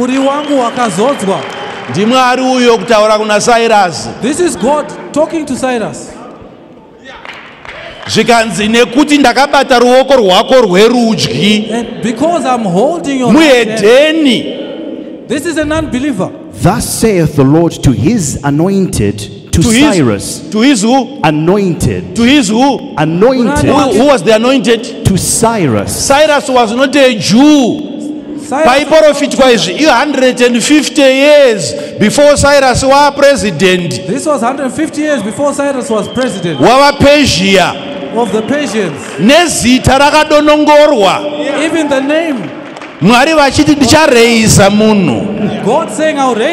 Uri wangu wakazodzwa ndimwari uyo kutaura kuna cyrus. This is god talking to cyrus. Zvikanzi nekuti ndakabata ruoko rwako rwerudyi. And this is an non-believer Thus saith the Lord to his anointed, to, to his, Cyrus, to his who? Anointed, to his who? Anointed. Who, who was the anointed? To Cyrus. cyrus was not a jew. Cyrus, paiprofitwa izvi i150 years before cyrus waapresident this was 150 years before cyrus was president. Of the persians. Nezita rakadonongorwa even the name mwari vachiti ndichareisa munhu.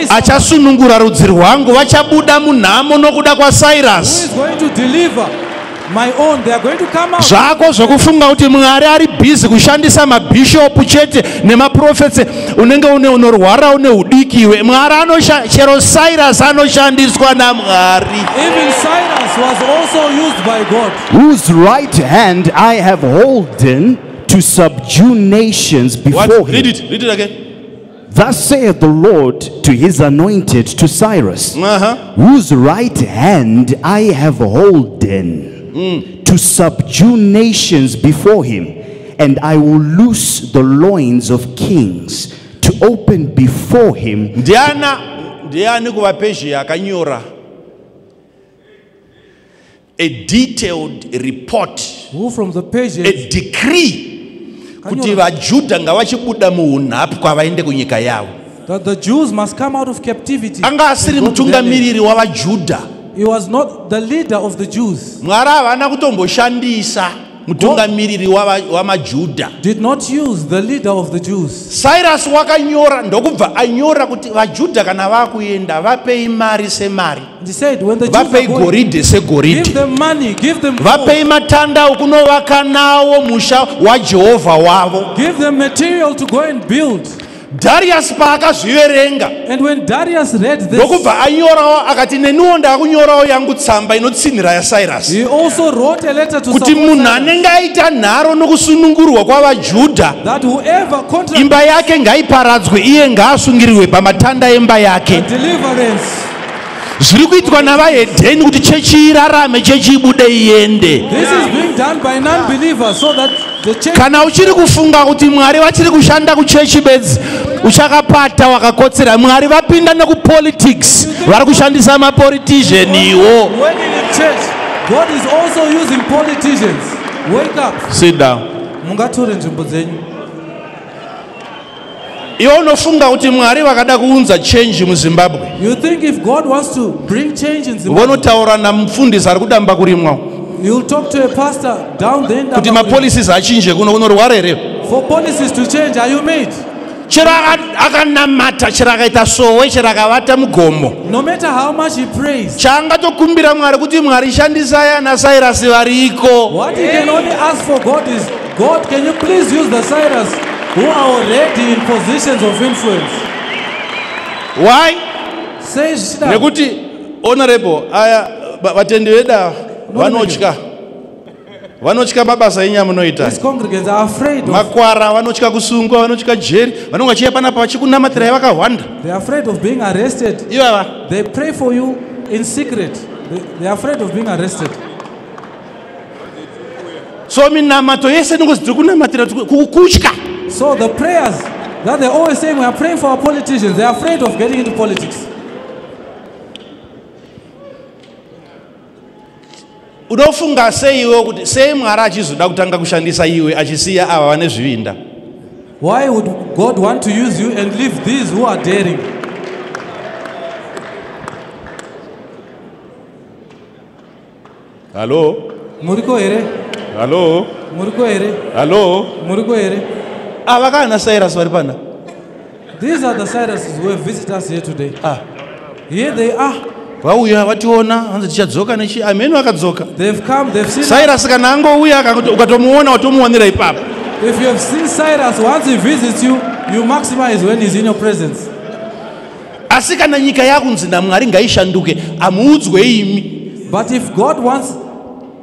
Achasunungura rudzi rwangu vachabuda munhamo nokuda kwacyrus is going to deliver? My own, they are going to come out. zvako zvokufunga kuti mwari ari bhizi kushandisa mabhishopu chete nemaprofetsi unenge une unorwara une udikiwe. Mwari anosha chero cyrus anoshandiswa namwari Even Cyrus was also used by God. Whose right hand I have holden to subdue nations before him. Read it, read it again. Thus saith the Lord to his anointed, to Cyrus, Uh-huh. whose right hand I have holden to subdue nations before him, and I will loose the loins of kings to open before him. Ndiana ndiani kuvapezhia akanyora a detailed report. Who from the a decree kuti vajudha ngavachibuda muunhapu kwavaende kunyika yavo that the Jews must come out of captivity. anga asiri mutungamiriri wavajudha He was not the leader of the Jews. mwari havana kutomboshandisa mutungamiriri wamajudha Did not use the leader of the Jews. cyrus wakanyora ndokubva anyora kuti vajudha kana vakuenda vapei mari semari. Vapei goridhe segoridhe vapei matanda okunovaka nawo musha wajehovha wavo dharius paakazviverenga. And when Darius read this, ndokubva anyorawo akati neniwo ndaakunyorawo yangu tsamba inotsinhira to kuti munhu anenge aita nharo nokusunungurwa kwavajudha imba yake ngaiparadzwe iye ngaasungirirwe pamatanda emba yake. zviri kuitwa navahedheni kuti chechi irarame chechi ibude iende. This is being done by non-believers so that the church kana uchiri kufunga kuti mwari vachiri kushanda kuchechi bedzi uchakapata wakakotsera mwari vapinda nekupolitics vari kushandisa a church, God is also using politicians. Wake up. sit down. Mungatore nzvimbo dzenyu. iwe unofunga kuti mwari vakada kuunza chenji muzimbabwe? You think if God wants to bring change in Zimbabwe, vonotaura namufundisi ari kudamba kurimwa. you'll talk to a pastor down there in kuti mapolisis achinje kuno unorwara here Chero aka- akanamata chero akaita sowe chero akavata mugomo. No matter how much he prays, chaangatokumbira mwari kuti mwari shandisai ana sairasi variko. what he can only ask for God is, God, can you please use the Cyrus who are already in positions of influence? why? Nekuti honorable aya va- vatendi veda vanotya vanotya mabasa enyaya munoita are makwara vanotya kusungwa vanotya jeri vanonge vachiya panapa vachikunamatirai vakahwanda they're afraid of being arrested. ivava They pray for you in secret. They, they're afraid of being arrested. so minamato yese nongozi tiri kunamatira kutya So the prayers that they're always saying we are praying for our politicians, they're afraid of getting into politics. Unofunga seiwo kuti sei mwari achizoda kutanga kushandisa iwe achisiya ava vane zvivinda Why would God want to use you and leave these who are daring? halo Muriko here? halo Muriko here? halo Muriko here? ava kana cyrus vari pana These are the Cyruses who have visited us here today. Ah. Here they are. Vauya vationa vanzi tichadzoka nechi ameni vakadzoka They've come, they've seen us. cyrus kana angouya ukatomuona watomuwanira ipapo If you have seen Cyrus, once he visits you, you maximize when he's in your presence. asi kana nyika yakunzi namwari ngaishanduke hamuudzwe imi But if God wants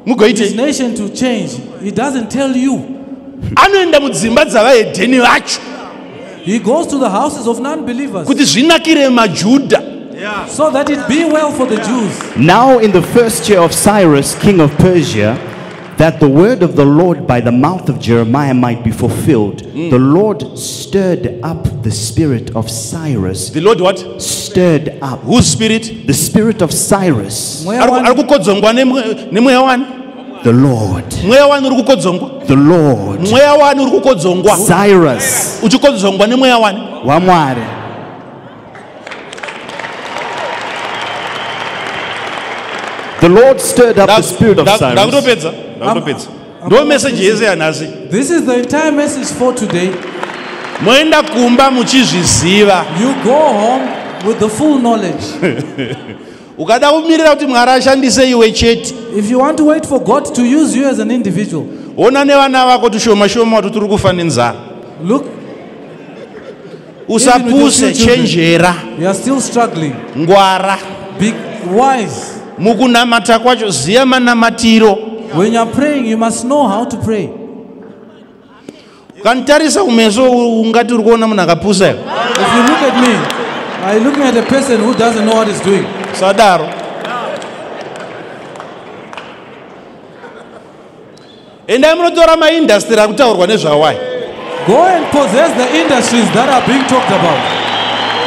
mugoite nation to change, he doesn't tell you. anoenda mudzimba dzavahedheni vacho He goes to the houses of non-believers kuti zvinakire majudha so that it be well for the Jews. Now, in the first year of Cyrus, king of Persia, that the word of the Lord by the mouth of Jeremiah might be fulfilled, hmm. the Lord stirred up the spirit of Cyrus. the lord what? Stirred up. Whose spirit? The spirit of Cyrus, Mweya ari wani- ari kukodzongwa nemwe- nemweya wani? The Lord, mweya wani uri kukodzongwa the Lord, mweya wani uri kukodzongwa Cyrus, uchikodzongwa nemweya The Lord stirred up the spirit of ndakutopedza ndakutopedza ndo meseji yese yanhasi This is the entire message for today. moenda kumba muchizviziva You go home with the full knowledge. ukada kumirira kuti mwari ashandise iwe chete If you want to wait for God to use you as an individual, ona nevana vako tushoma shoma watu turi kufa nenzara look, usapuse chenjera you are still struggling. ngwara Be wise. Mukunamata kwacho ziya manamatiro When you are praying, you must know how to pray. ukanitarisa kumeso ungati uri kuona munhu akapusa If you look at me, are you looking at a person who doesn't know what he's doing? sadaro endai munotora maindastri akutaurwa nezvawai Go and possess the industries that are being talked about.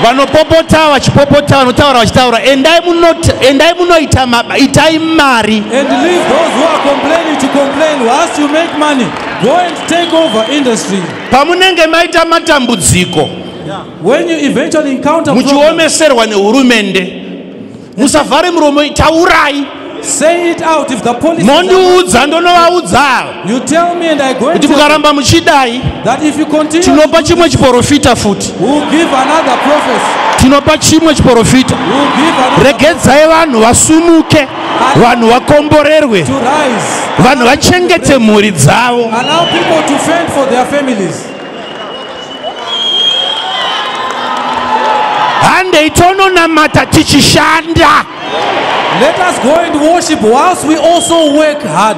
Vanopopota vachipopota vanotaura vachitaura endai munot- endai munoita ma- itai mari And leave those who are complaining to complain whilst you make money. Go and take over industry. pamunenge maita matambudziko When you eventually encounter problems, muchiomeserwa nehurumende musavhare muromo taurai say it out. If the police mondiudza ndonovaudza. ava you tell me and I go and kuti mukaramba muchidai. that if you continue, tinopa chimwe chiprofita futi tinopa chimwe chiprofita. Regedzai vanhu vasumuke vanhu vakomborerwe vanhu vachengete mhuri dzavo. Handei tononamata tichishanda Let us go and worship whilst we also work hard.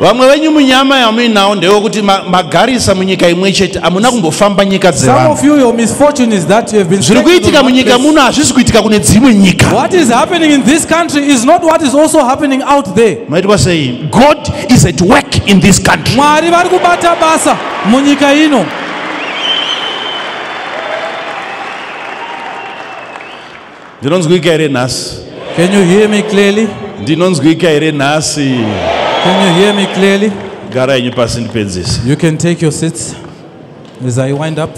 vamwe venyu munyama yamuinawo ndewekuti ma- magarisa munyika imwe chete hamuna kumbofamba nyika Some dzevanhu of you, your misfortune is that you have been. zviri staying in kuitika munyika muno hazvisi kuitika kune dzimwe nyika What is happening in this country is not what is also happening out there. maitwa sei god is at work in this country mwari vari kubata basa munyika ino ndinonzwika here nhasi can you hear me clearly? Ndinonzwika here nhasi can you hear me clearly? Gara yenyu pasi ndipedzise you can take your seats as i wind up.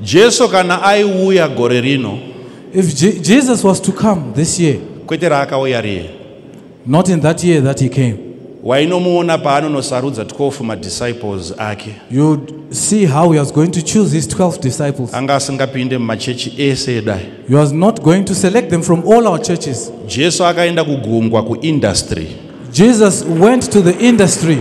Jesu kana aiuya gore rino. If Je- jesus was to come this year kwete raakauya riye. not in that year that he came wainomuona paanonosarudza 12 madisciples ake. You'd see how he was going to choose his 12 disciples. Anga asingapinde mumachechi ese edai he was not going to select them from all our churches. Jesu akaenda kugungwa kuindastry jesus went to the industry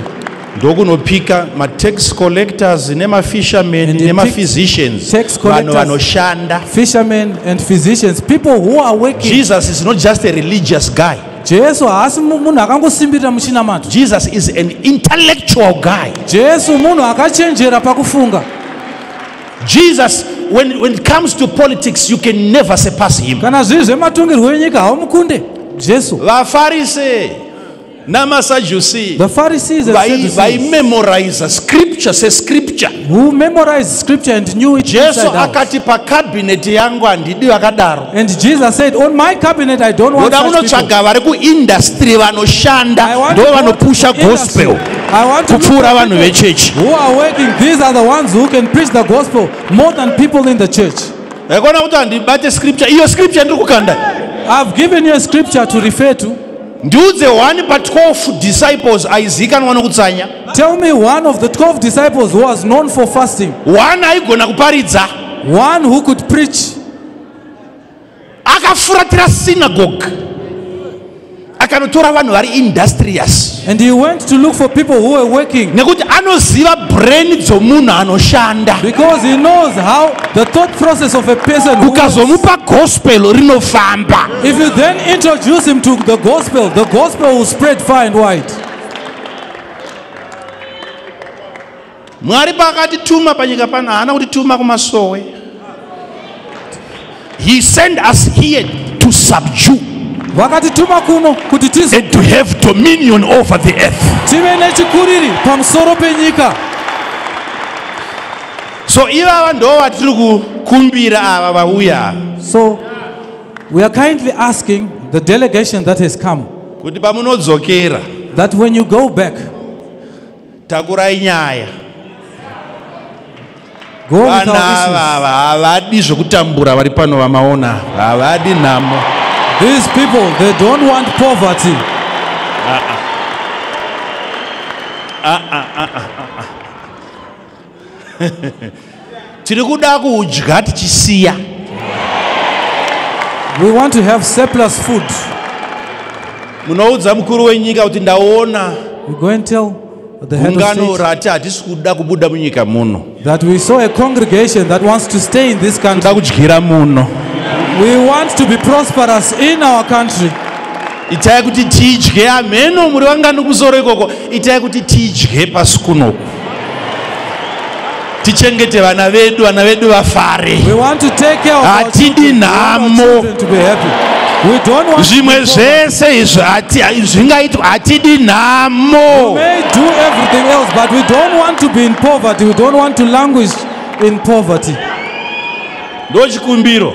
ndokunopika matax collectors nemafishermen nemaphysicians vanhu vanoshanda. fishermen and physicians people who are working. Jesus is not just a religious guy. Jesu haasi mu- munhu akangosimbirira muchinamato jesus is an intellectual guy. Jesu munhu akachenjera pakufunga. Jesus when, when it comes to politics you can never surpass him. Kana zviri zvematongerwo enyika haumukunde jesu. Vafarise and Sadducees, scripture who memorized scripture and knew it jesu akati pakabhineti yangu handidi vakadaro and jesus said on my cabinet i don't want ndoda kunotsvaga vari kuindastry vanoshanda ndo vanopusha gospel kupfuura vanhu vechechi. who are working. These are the ones who can preach the gospel more than people in the church. Akuona kuti handibate scripture iyo scripture ndiri kukanda i've given you a scripture to refer to ndiudze 1 pa12 disciples aizikanwa nokutsanya tell me one of the 12 disciples who was known for fasting. 1 aigona kuparidza. One who could preach. Akafuratira synagogue akanotora vanhu vari industrious and he went to look for people who were working. Nekuti anoziva brain dzomunhu anoshanda. Because he knows how the thought process of a person ukazomupa gospel rinofamba. If you then introduce him to the gospel the gospel will spread far and wide. Mwari paakatituma panyika pano haana kutituma kumasowe. He sent us here to subdue vakatituma kuno kuti and to have dominion over the earth. Tive nechikuriri pamusoro penyika. So ivava ndo vatiri kukumbira ava vauya. So we are kindly asking the delegation that has come kuti pamunodzokera that when you go back takurai nyaya. Vana our issues. ava havadi zvekutambura vari pano vamaona havadi nhamo these people they don't want poverty. Tiri kuda kudya tichisiya. We want to have surplus food. munoudza mukuru wenyika kuti ndaona. We go and tell the head of gungano rati hatisi kuda kubuda munyika muno. that we saw a congregation that wants to stay in this country. toda kudyira muno We want to be prosperous in our country. itai kuti tidye. Ameno muri vangani kusoro ikoko. Itai kuti tidye pasi kunoku tichengete vana vedu vana vedu vafare. We want to take care of our Hatidi nhamo. children to be happy. We don't want to zvimwe zvese izvi zvingaitwa hatidi nhamo. Ndo chikumbiro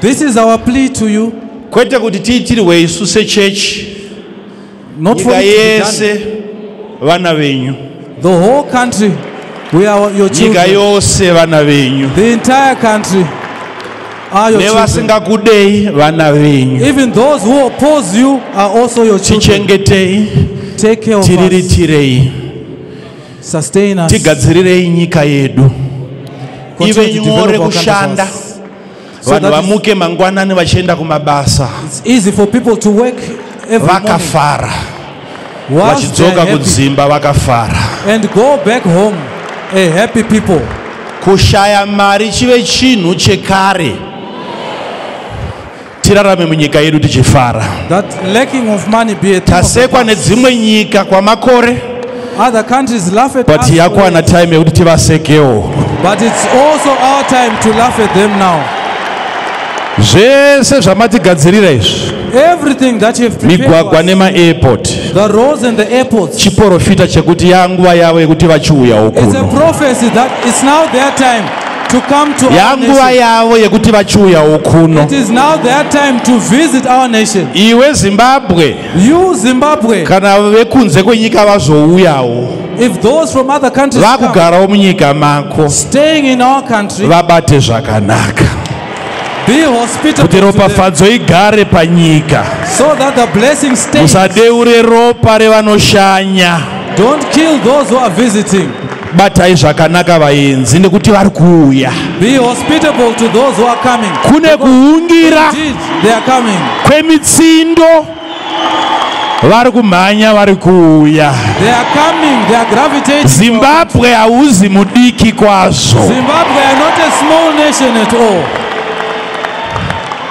This is our plea to you, kwete kuti tiitirwe isu church not for nyika it to be yese done. vana venyu The whole country, we are your nyika children. yose vana venyu The entire country are your children. nevasingakudei vana venyu Even those who oppose you are also your children. tichengetei Take care of us. tiriritirei Sustain us. tigadzirirei nyika yedu Continue ive to nyore our country kushanda us. Vanhu vamuke mangwanani vachienda kumabasa. it's easy for people to work every morning. Vakafara. Vachidzoka kudzimba vakafara. and go back home a happy people. kushaya mari chive chinhu chekare. Tirarame munyika yedu tichifara. That lacking of money be a thing of the tasekwa nedzimwe nyika kwamakore Other countries laugh at but us, yakwana time yekuti tivasekewo. But it's also our time to laugh at them now. Zvese zvamatigadzirira izvi. Everything that you have prepared migwagwa nemaairport the roads and the airports, chiprofita chekuti yanguva yavo yekuti vachiuyawo it's a kuno prophecy that it's now their time to come to our yanguva nation. yavo yekuti vachiuyawo kuno It is now their time to visit our nation. iwe zimbabwe. You, Zimbabwe, kana vekunze kwenyika vazouyawo. If those from other countries come, vakugarawo munyika mako. staying in our country, vabate zvakanaka kuti to them, ropafadzo igare panyika so that the blessing stays. musadeure ropa revanoshanya Don't kill those who are visiting. batai zvakanaka vaenzi nekuti vari kuuya Be hospitable to those who are coming. kune coming. kwemitsindo vari kumhanya vari kuuya They are coming. They are gravitating. zimbabwe hauzi mudiki kwazvo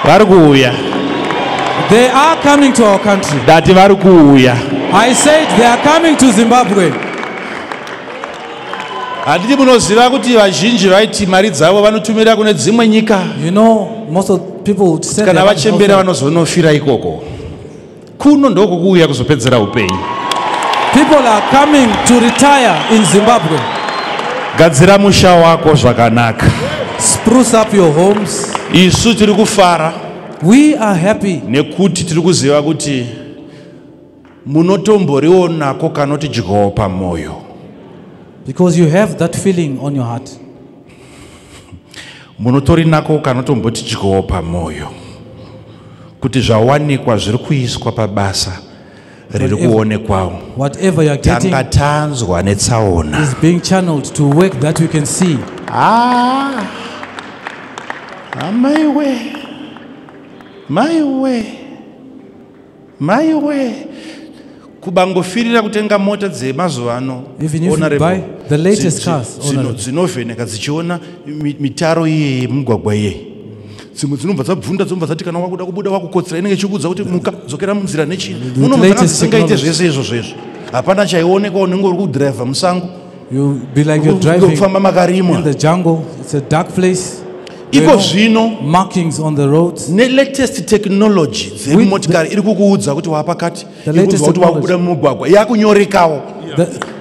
vari kuuya They are coming to our country. ndati vari kuuya I said they are coming to Zimbabwe. handiti munoziva kuti vazhinji vaiti mari dzavo vanotumira kune dzimwe nyika You know, most of people would say kana vachembera vanozonofira ikoko kuno ndokukuuya kuzopedzera upenyu People are coming to retire in Zimbabwe. gadzira musha wako zvakanaka Spruce up your homes. Isu tiri kufara We are happy. nekuti tiri kuziva kuti munotomborionako kanoti dyowo pamwoyo because you have that feeling on your heart. munotorinako kanotomboti dyowo pamwoyo kuti zvawanikwa zviri kuiswa pabasa riri kuonekwawo you tanga tanzwa netsaona. is amaiwe, maiwe, maiwe. kubangofirira kutenga mota dzemazuva ano dzinovheneka dzichiona mi- mitaro iye yemugwagwa iyeyi dzimwe dzinobva dzabvunda dzobva dzati kana wakuda kubuda wakukotsera. Inenge ichikuudza kuti muka dzokera munzira nechii munomva latest dzisingaite zvese izvo zvezvo. Hapana chaionekwa unenge uri kudhiraivha musango. Kufamba makarimwa iko zvino markings on the roads. nelatest technology dzemimotikari iri kukuudza kuti wapakati The iri latest kuudza kuti wakubuda mumugwagwa. Yakunyorekawo.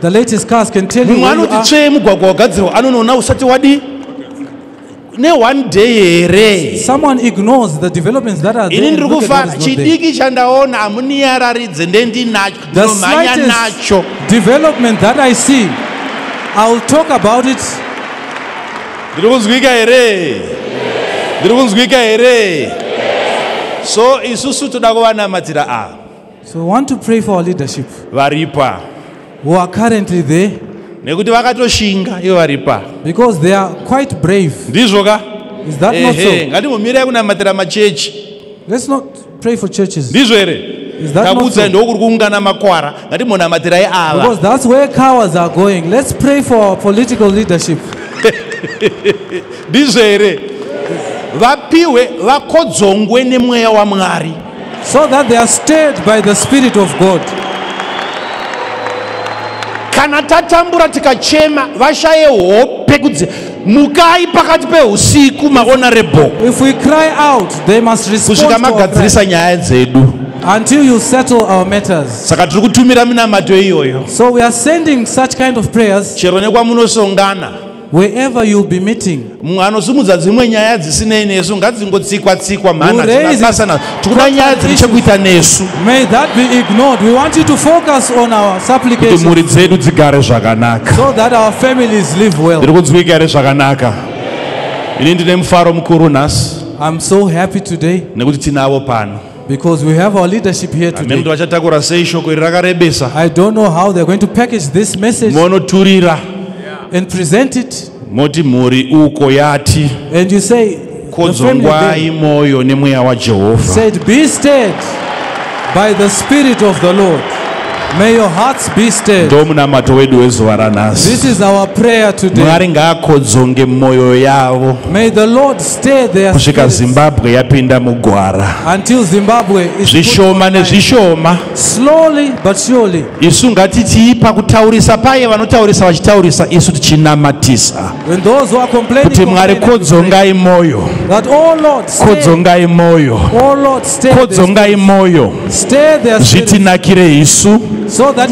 The, latest cars can tell you mumwe anoti tsvee mugwagwa wagadzirwa anonoona usati wadi? Ne-one day here. Someone ignores the developments that are there. ini ndiri kufara chidiki chandaona hamuniyararidze ndendinacho ndinomhanya nacho. development that I see, I'll talk about it. Ndiri kunzwika here? Ndiri kunzwika here? So isusu toda kuvanamatira ava So we want to pray for our leadership. Varipa. Who are currently there. nekuti vakatoshinga ivo varipa. Because they are quite brave. ndizvo ka? Is that not so? ngatimbomirai kunamatira machechi. Let's not pray for churches. Ndizvo here? Is that not takuudzai so? ndokuri kuungana makwara ngatimbonamatirai ava. Because that's where cowards are going. Let's pray for our political leadership ndizvo here vapiwe vakodzongwe nemweya wamwari. So that they are stirred by the Spirit of God. kana tatambura tikachema vashaye hope kudzi mukai pakati peusiku mahonorable If we cry out, they must respond kusvika magadzirisa nyaya dzedu. Until you settle our matters. saka tiri kutumira minamato iyoyo. So we are sending such kind of prayers. Chero nekwamunosongana wherever you'll be meeting. mumwe anosimudza dzimwe nyaya dzisinei nesu tina basa nazo tikuda nyaya dzine chekuita nesu. May that be ignored. We want you to focus on our kuti supplications mhuri dzedu dzigare zvakanaka. So that our families live well. ndiri kunzwika here zvakanaka. Ini ndine mufaro mukuru nhasi. I'm so happy today nekuti tinavo pano. because we have our leadership here hamene kuti today. vachatakura sei shoko iri rakarebesa I don't know how they're going to package this message. Monoturira and present it. moti mhuri uko yati And you say, kodzongwai mwoyo nemweya wajehovha said, Be stead by the Spirit of the Lord. May your hearts be stirred. ndo munamato wedu wezuva ranhasi. This is our prayer today. mwari ngaakodzonge mwoyo yavo. May the Lord stir their kusvika zimbabwe yapinda mugwara. Until Zimbabwe is zvishoma nezvishoma. Slowly but surely. isu ngatiti pakutaurisa paye vanotaurisa vachitaurisa isu tichinamatisa. When those who are complaining, kuti mwari kodzongai mwoyo. That oh Lord, kodzongai mwoyo. Oh Lord, their, kodzongai mwoyo. Zvitinakire isu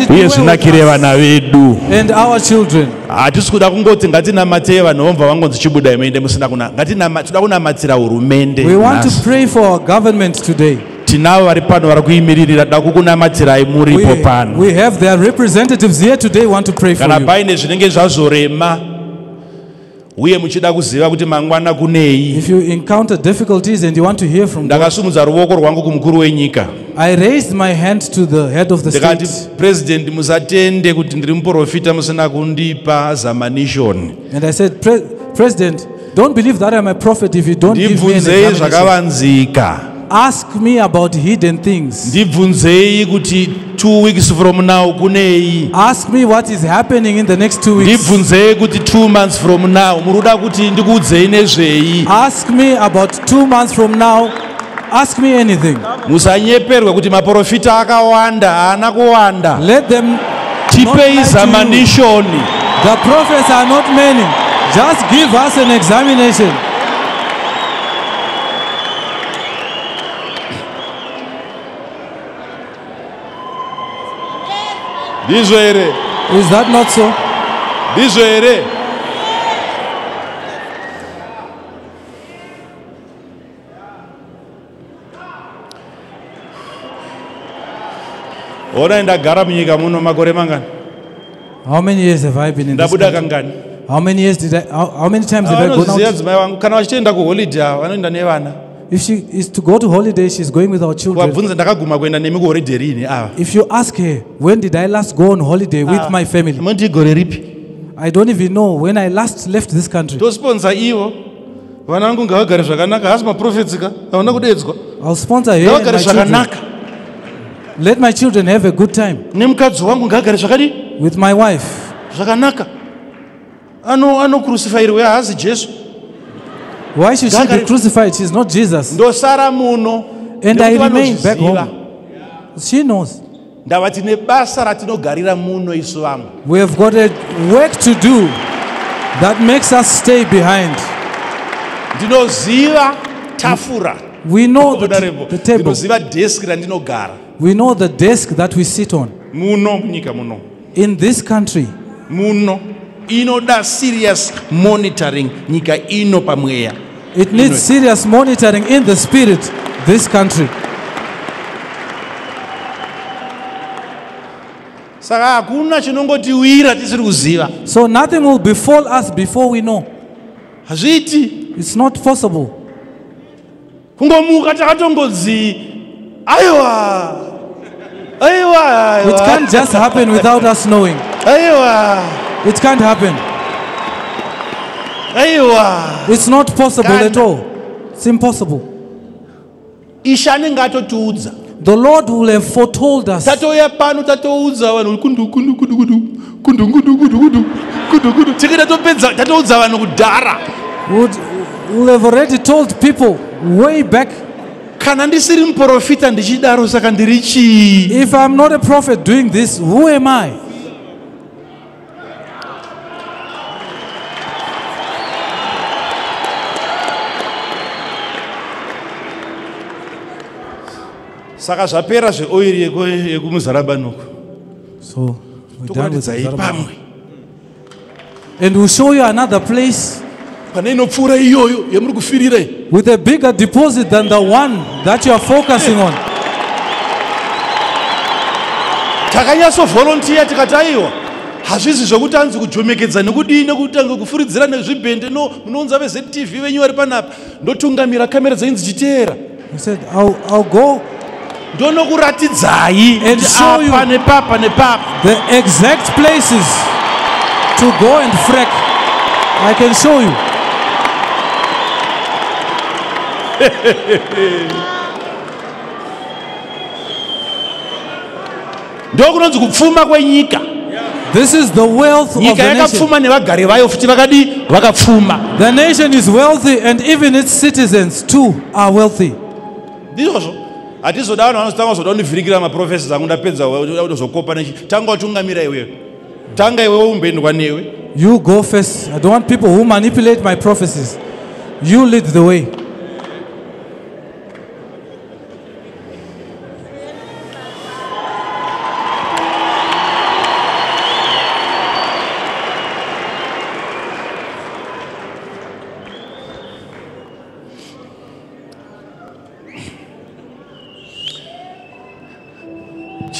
uye zvinakire vana vedu and our children. hatisi kuda kungoti ngatinamatei vanhu vomva vangonzi chibuda imoinde musina kuna ngatinama- toda kunamatira hurumende We want to nhasi. pray for our government today. tinavo vari pano vari kuimiririra da kukunamatirai muripo We, pano we have their representatives here today. Want to pray for kana you. paine zvinenge zvazorema uye muchida kuziva kuti mangwana kunei. If you encounter difficulties and you want to hear from God, ndakasumudza ruoko rwangu kumukuru wenyika. I raised my hand to the head of the ndikati purezidendi musatende kuti ndiri muprofita musina kundipa zamanishoni and I said, "Pre- President, don't believe that I'm a prophet if you don't give me an ndibvunzei zvakavanzika. Ask me about hidden things. ndibvunzei kuti two weeks from now kunei Ask me what is happening in the next two weeks. ndibvunzei kuti two months from now muri kuda kuti ndikuudzei nezvei Ask me about two months from now. Ask me anything. musanyeperwe kuti maprofita akawanda haana kuwanda Let them. tipei zamanishoni The prophets are not many. Just give us an examination. Ndizvo here Is that not so? ndizvo here onai ndagara munyika muno makore mangani How many years have I been in this ndabuda kangani How many years did I? How, how many times have I gone out? dzimai vangu kana vachitoenda kuholidhe ava vanoenda nevana If she is to go to holiday, she's going with our children. wabvunza ndakaguma kuenda nemi kuholidhe rini ava If you ask her, when did I last go on holiday with my family? munoti igore ripi? I don't even know when I last left this country. tosponsa ivo. Vana vangu ngavagare zvakanaka hasi maprofetsika havana kudedzwa. I'll sponsor her and ngavagare my children. zvakanaka. Let my children have a good time. Nemukadzi wangu ngavagare zvakadii? With my wife. zvakanaka. Ano anokrusifairwe haasi jesu Why should she be Gagari- crucified? She's not Jesus. ndosara muno And I remain back home. She knows. ndava tine basa ratinogarira muno isu vamwe We have got a work to do that makes us stay behind. ndinoziva tafura We know the, the table. ndinoziva deski randinogara We know the desk that we sit on. muno munyika muno In this country, muno inoda serious monitoring nyika ino pamweya it needs serious monitoring in the spirit, this country. saka hakuna chinongotiwira tisiri kuziva So nothing will befall us before we know. hazviiti It's not possible. kungomuka takatongodzi aiwa aiwa It can't just happen without us knowing. aiwa It can't happen. aiwa It's not possible Kana. at all. It's impossible. ishe anenge atotiudza The Lord will have foretold us. tatouya pano tatoudza vanhu kundu kundu kundu kundu kundu kundu kundu kundu kundu kundu tike tatopedza tatoudza vanhu kudhara Would will have already told people way back. kana ndisiri muprofita ndichidaro saka ndiri chii If I'm not a prophet doing this, who am I? Saka zvapera zveoiri yeku- yekumuzarabanuku So Zarabana. pamwe And we'll show you another place. Pane inopfuura iyoyo yamuri kufirirai with a bigger deposit than the one that you are focusing on. takanyatsovolontiya tikati aiwa hazvisi zvokuti anzi kujomekedza nekudii nekutanga kufuridzira nezvibhende. No munounza veztv venyu vari panapa. Ndotungamira kamera dzenyu dzichiteera. Said, I'll, I'll go ndonokuratidzai apa nepapa nepapa the exact places to go and freck. I can show you. ndokunonzi kupfuma kwenyika This is the wealth of nyika the nation. yakapfuma nevagari vayo futi vakadi vakapfuma The nation is wealthy, and even its citizens too are wealthy. ndizvozvo hatizoda vanhu vanotanga kuzoda kundivhirikira maprofesis angu ndapedza uzokopa nechi tanga watungamira iweyo tanga iwewe umbendwa newe You go first. I don't want people who manipulate my prophecies. You lead the way.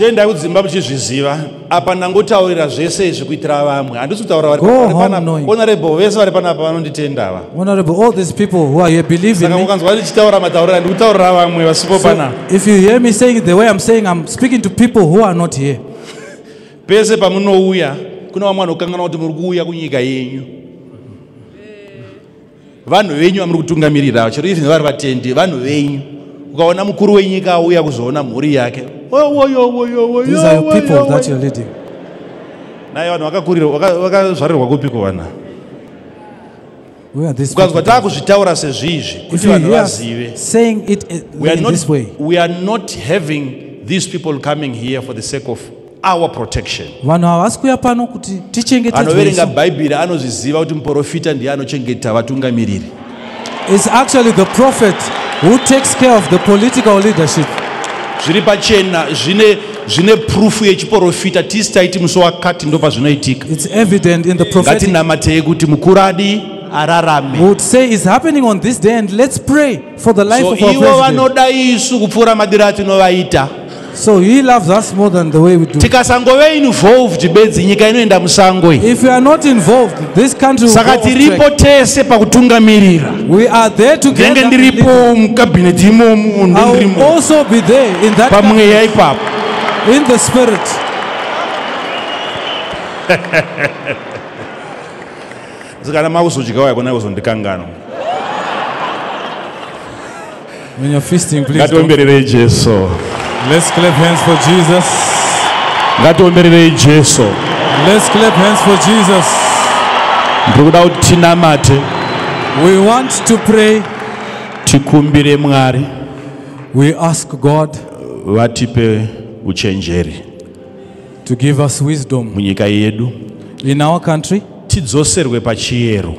Chiendai kudzimba muchizviziva apa ndangotaurira zvese izvi kuitira vamwe. Handisi kutaura honorable vese vari panapa vanonditendava saka me. mukanzwa ndichitaura matauriro andikutaurira vamwe vasipo panapa if you hear me saying the way I'm saying, I'm speaking to people who are not here. pese pamunouya kuna vamwe vanokanganwa kuti muri kuuya kunyika yenyu. Vanhu venyu vamuri kutungamirira chero ivi vari vatendi vanhu venyu ukaona mukuru wenyika auya kuzoona mhuri yake These are your people that you're leading. naye vanhu vakakurirwa vaka- vakazvarirwa kupiko vana ukanzwa taakuzvitaura sezvizvi If kuti vanhu vazive us saying it uh, we are, not, way, we are not having these people coming here for the sake of our protection vanhu havasi kuuya pano kuti tichengetedzwe anoverenga isu. bhaibheri anozviziva kuti muprofita ndiye anochengeta vatungamiriri It's actually the prophet who takes care of the political leadership. Zviri pachena zvine zvine prufu yechiprofita tisi taiti musi wakati ndo pazvinoitika It's evident in the prophetic. ngatinamatei kuti mukuru adi ararame. Would say it's happening on this day, and let's pray for the life so of our ivo vanoda isu kupfuura madiro atinovaita So he loves us more than the way we do. tikasangove involved bedzi nyika inoenda musango iyi If we are not involved, this country will saka tiripo tese pakutungamirira We are there together. ndenge ndiripo mukabhineti imomo ndirimo also be there in that pamweya ipapo in the spirit. sikana makuzodyawo kona kuzondikanganwa When you're feasting, please. ngatiombererei jesu Let's clap hands for Jesus. ngatiombererei jesu Let's clap hands for Jesus. ndiri kuda kuti tinamate We want to pray. tikumbire mwari We ask God vatipe uchenjeri to give us wisdom munyika yedu in our country tidzoserwe pachiyero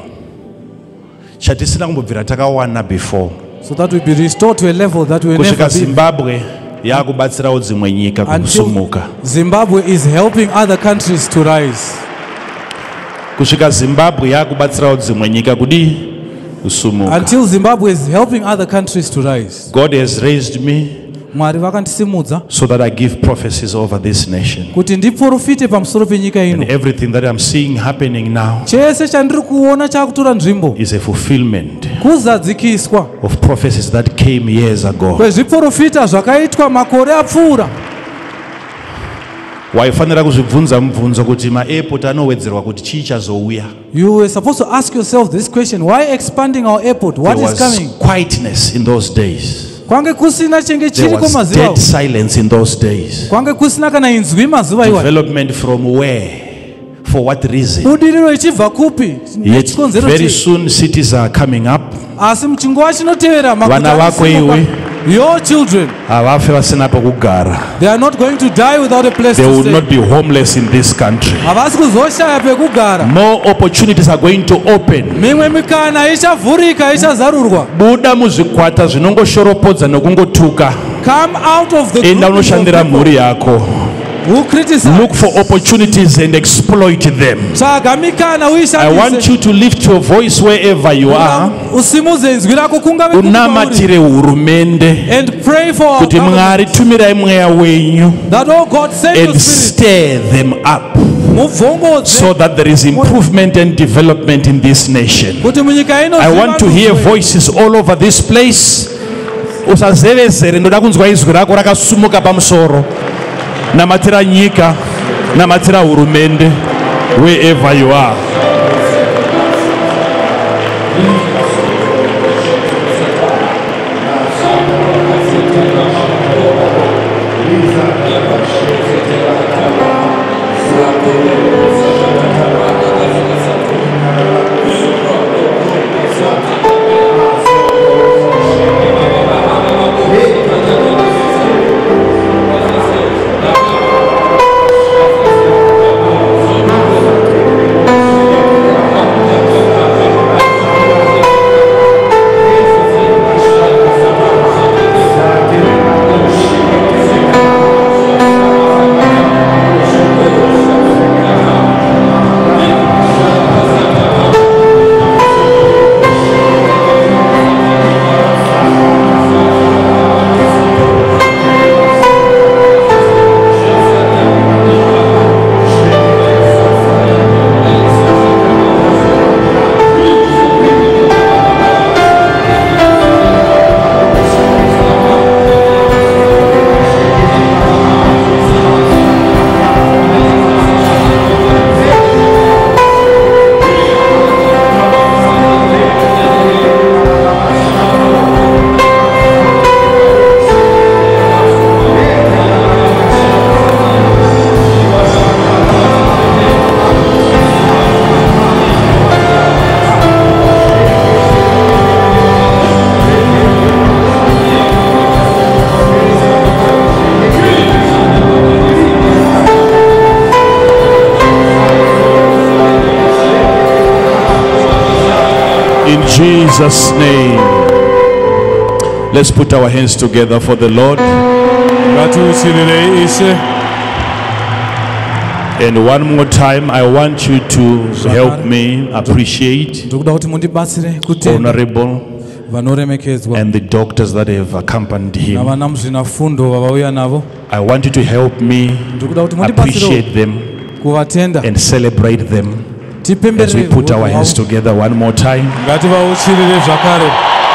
chatisina kumbobvira takawana before so that we be restored to a level that we kusvika never be. zimbabwe yakubatsirawo dzimwe nyika kusumuka Zimbabwe is helping other countries to rise. kusvika zimbabwe yakubatsirawo dzimwe nyika kudi kusumuka Until Zimbabwe is helping other countries to rise. god has raised me Mwari vakandisimudza so that i give prophecies over this nation kuti ndiprofite pamusoro penyika ino. everything that i'm seeing happening now Chese chandiri kuona chakutora nzvimbo is a fulfillment kuzadzikiswa of prophecies that came years ago kwezviprofita zvakaitwa makore apfuura. waifanira kuzvibvunza mubvunzo kuti maairport anowedzerwa kuti chii chazouya You were supposed to ask yourself this question why expanding our airport? What there is coming? quietness in those days Kwange kusina chenge chiri silence in those days. Kwange kusina kana inzwi mazuva iwayo. development from where? For what reason? Budiriro ichibva kupi? yet very soon cities are coming up. Asi muchinguva chinotevera Vana vako iwe. Your children, havafe vasina pekugara they are not going to die without a place they to will stay. not be homeless in this country Havasi kuzoshaya pekugara. more opportunities are going to open Mimwe mikana ichavhurika ichazarurwa. buda muzvikwata zvinongoshoropodza nokungotuka Come out of the enda unoshandira mhuri yako who criticize. look for opportunities and exploit them. I want you to lift your voice wherever you are. unamatire hurumende. And pray for kuti mwari tumirai mweya wenyu that oh and stir them up so that there is improvement and development in this nation. I want to hear voices all over this place. Usazevezere ndoda kunzwa izwi rako rakasumuka pamusoro namatira nyika namatira hurumende wherever you are Jesus' name. Let's put our hands together for the Lord. And one more time, I want you to help me appreciate ndiri kuda kuti mundibatsire kutenda Honorable vanoremekedzwa and the doctors that have accompanied him. navana muzvinafundo vavauya navo I want you to help me ndiri kuda kuti mundibatsirewo appreciate them kuvatenda and celebrate them as we put our hands together one more time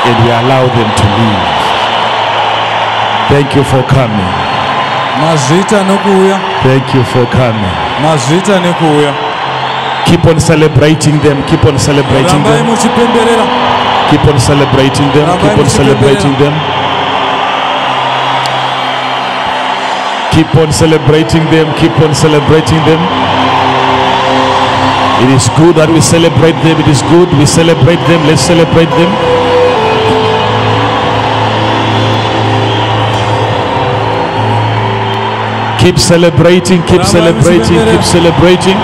and we allow them to leave. Thank you for coming. Thank you for coming. Keep on celebrating them. Keep on celebrating them. Keep on celebrating them. Keep on celebrating them. Keep on celebrating them. Keep on celebrating them. It is good that we celebrate them. It is good we celebrate them. Let's celebrate them. Keep celebrating. Keep celebrating. Keep celebrating.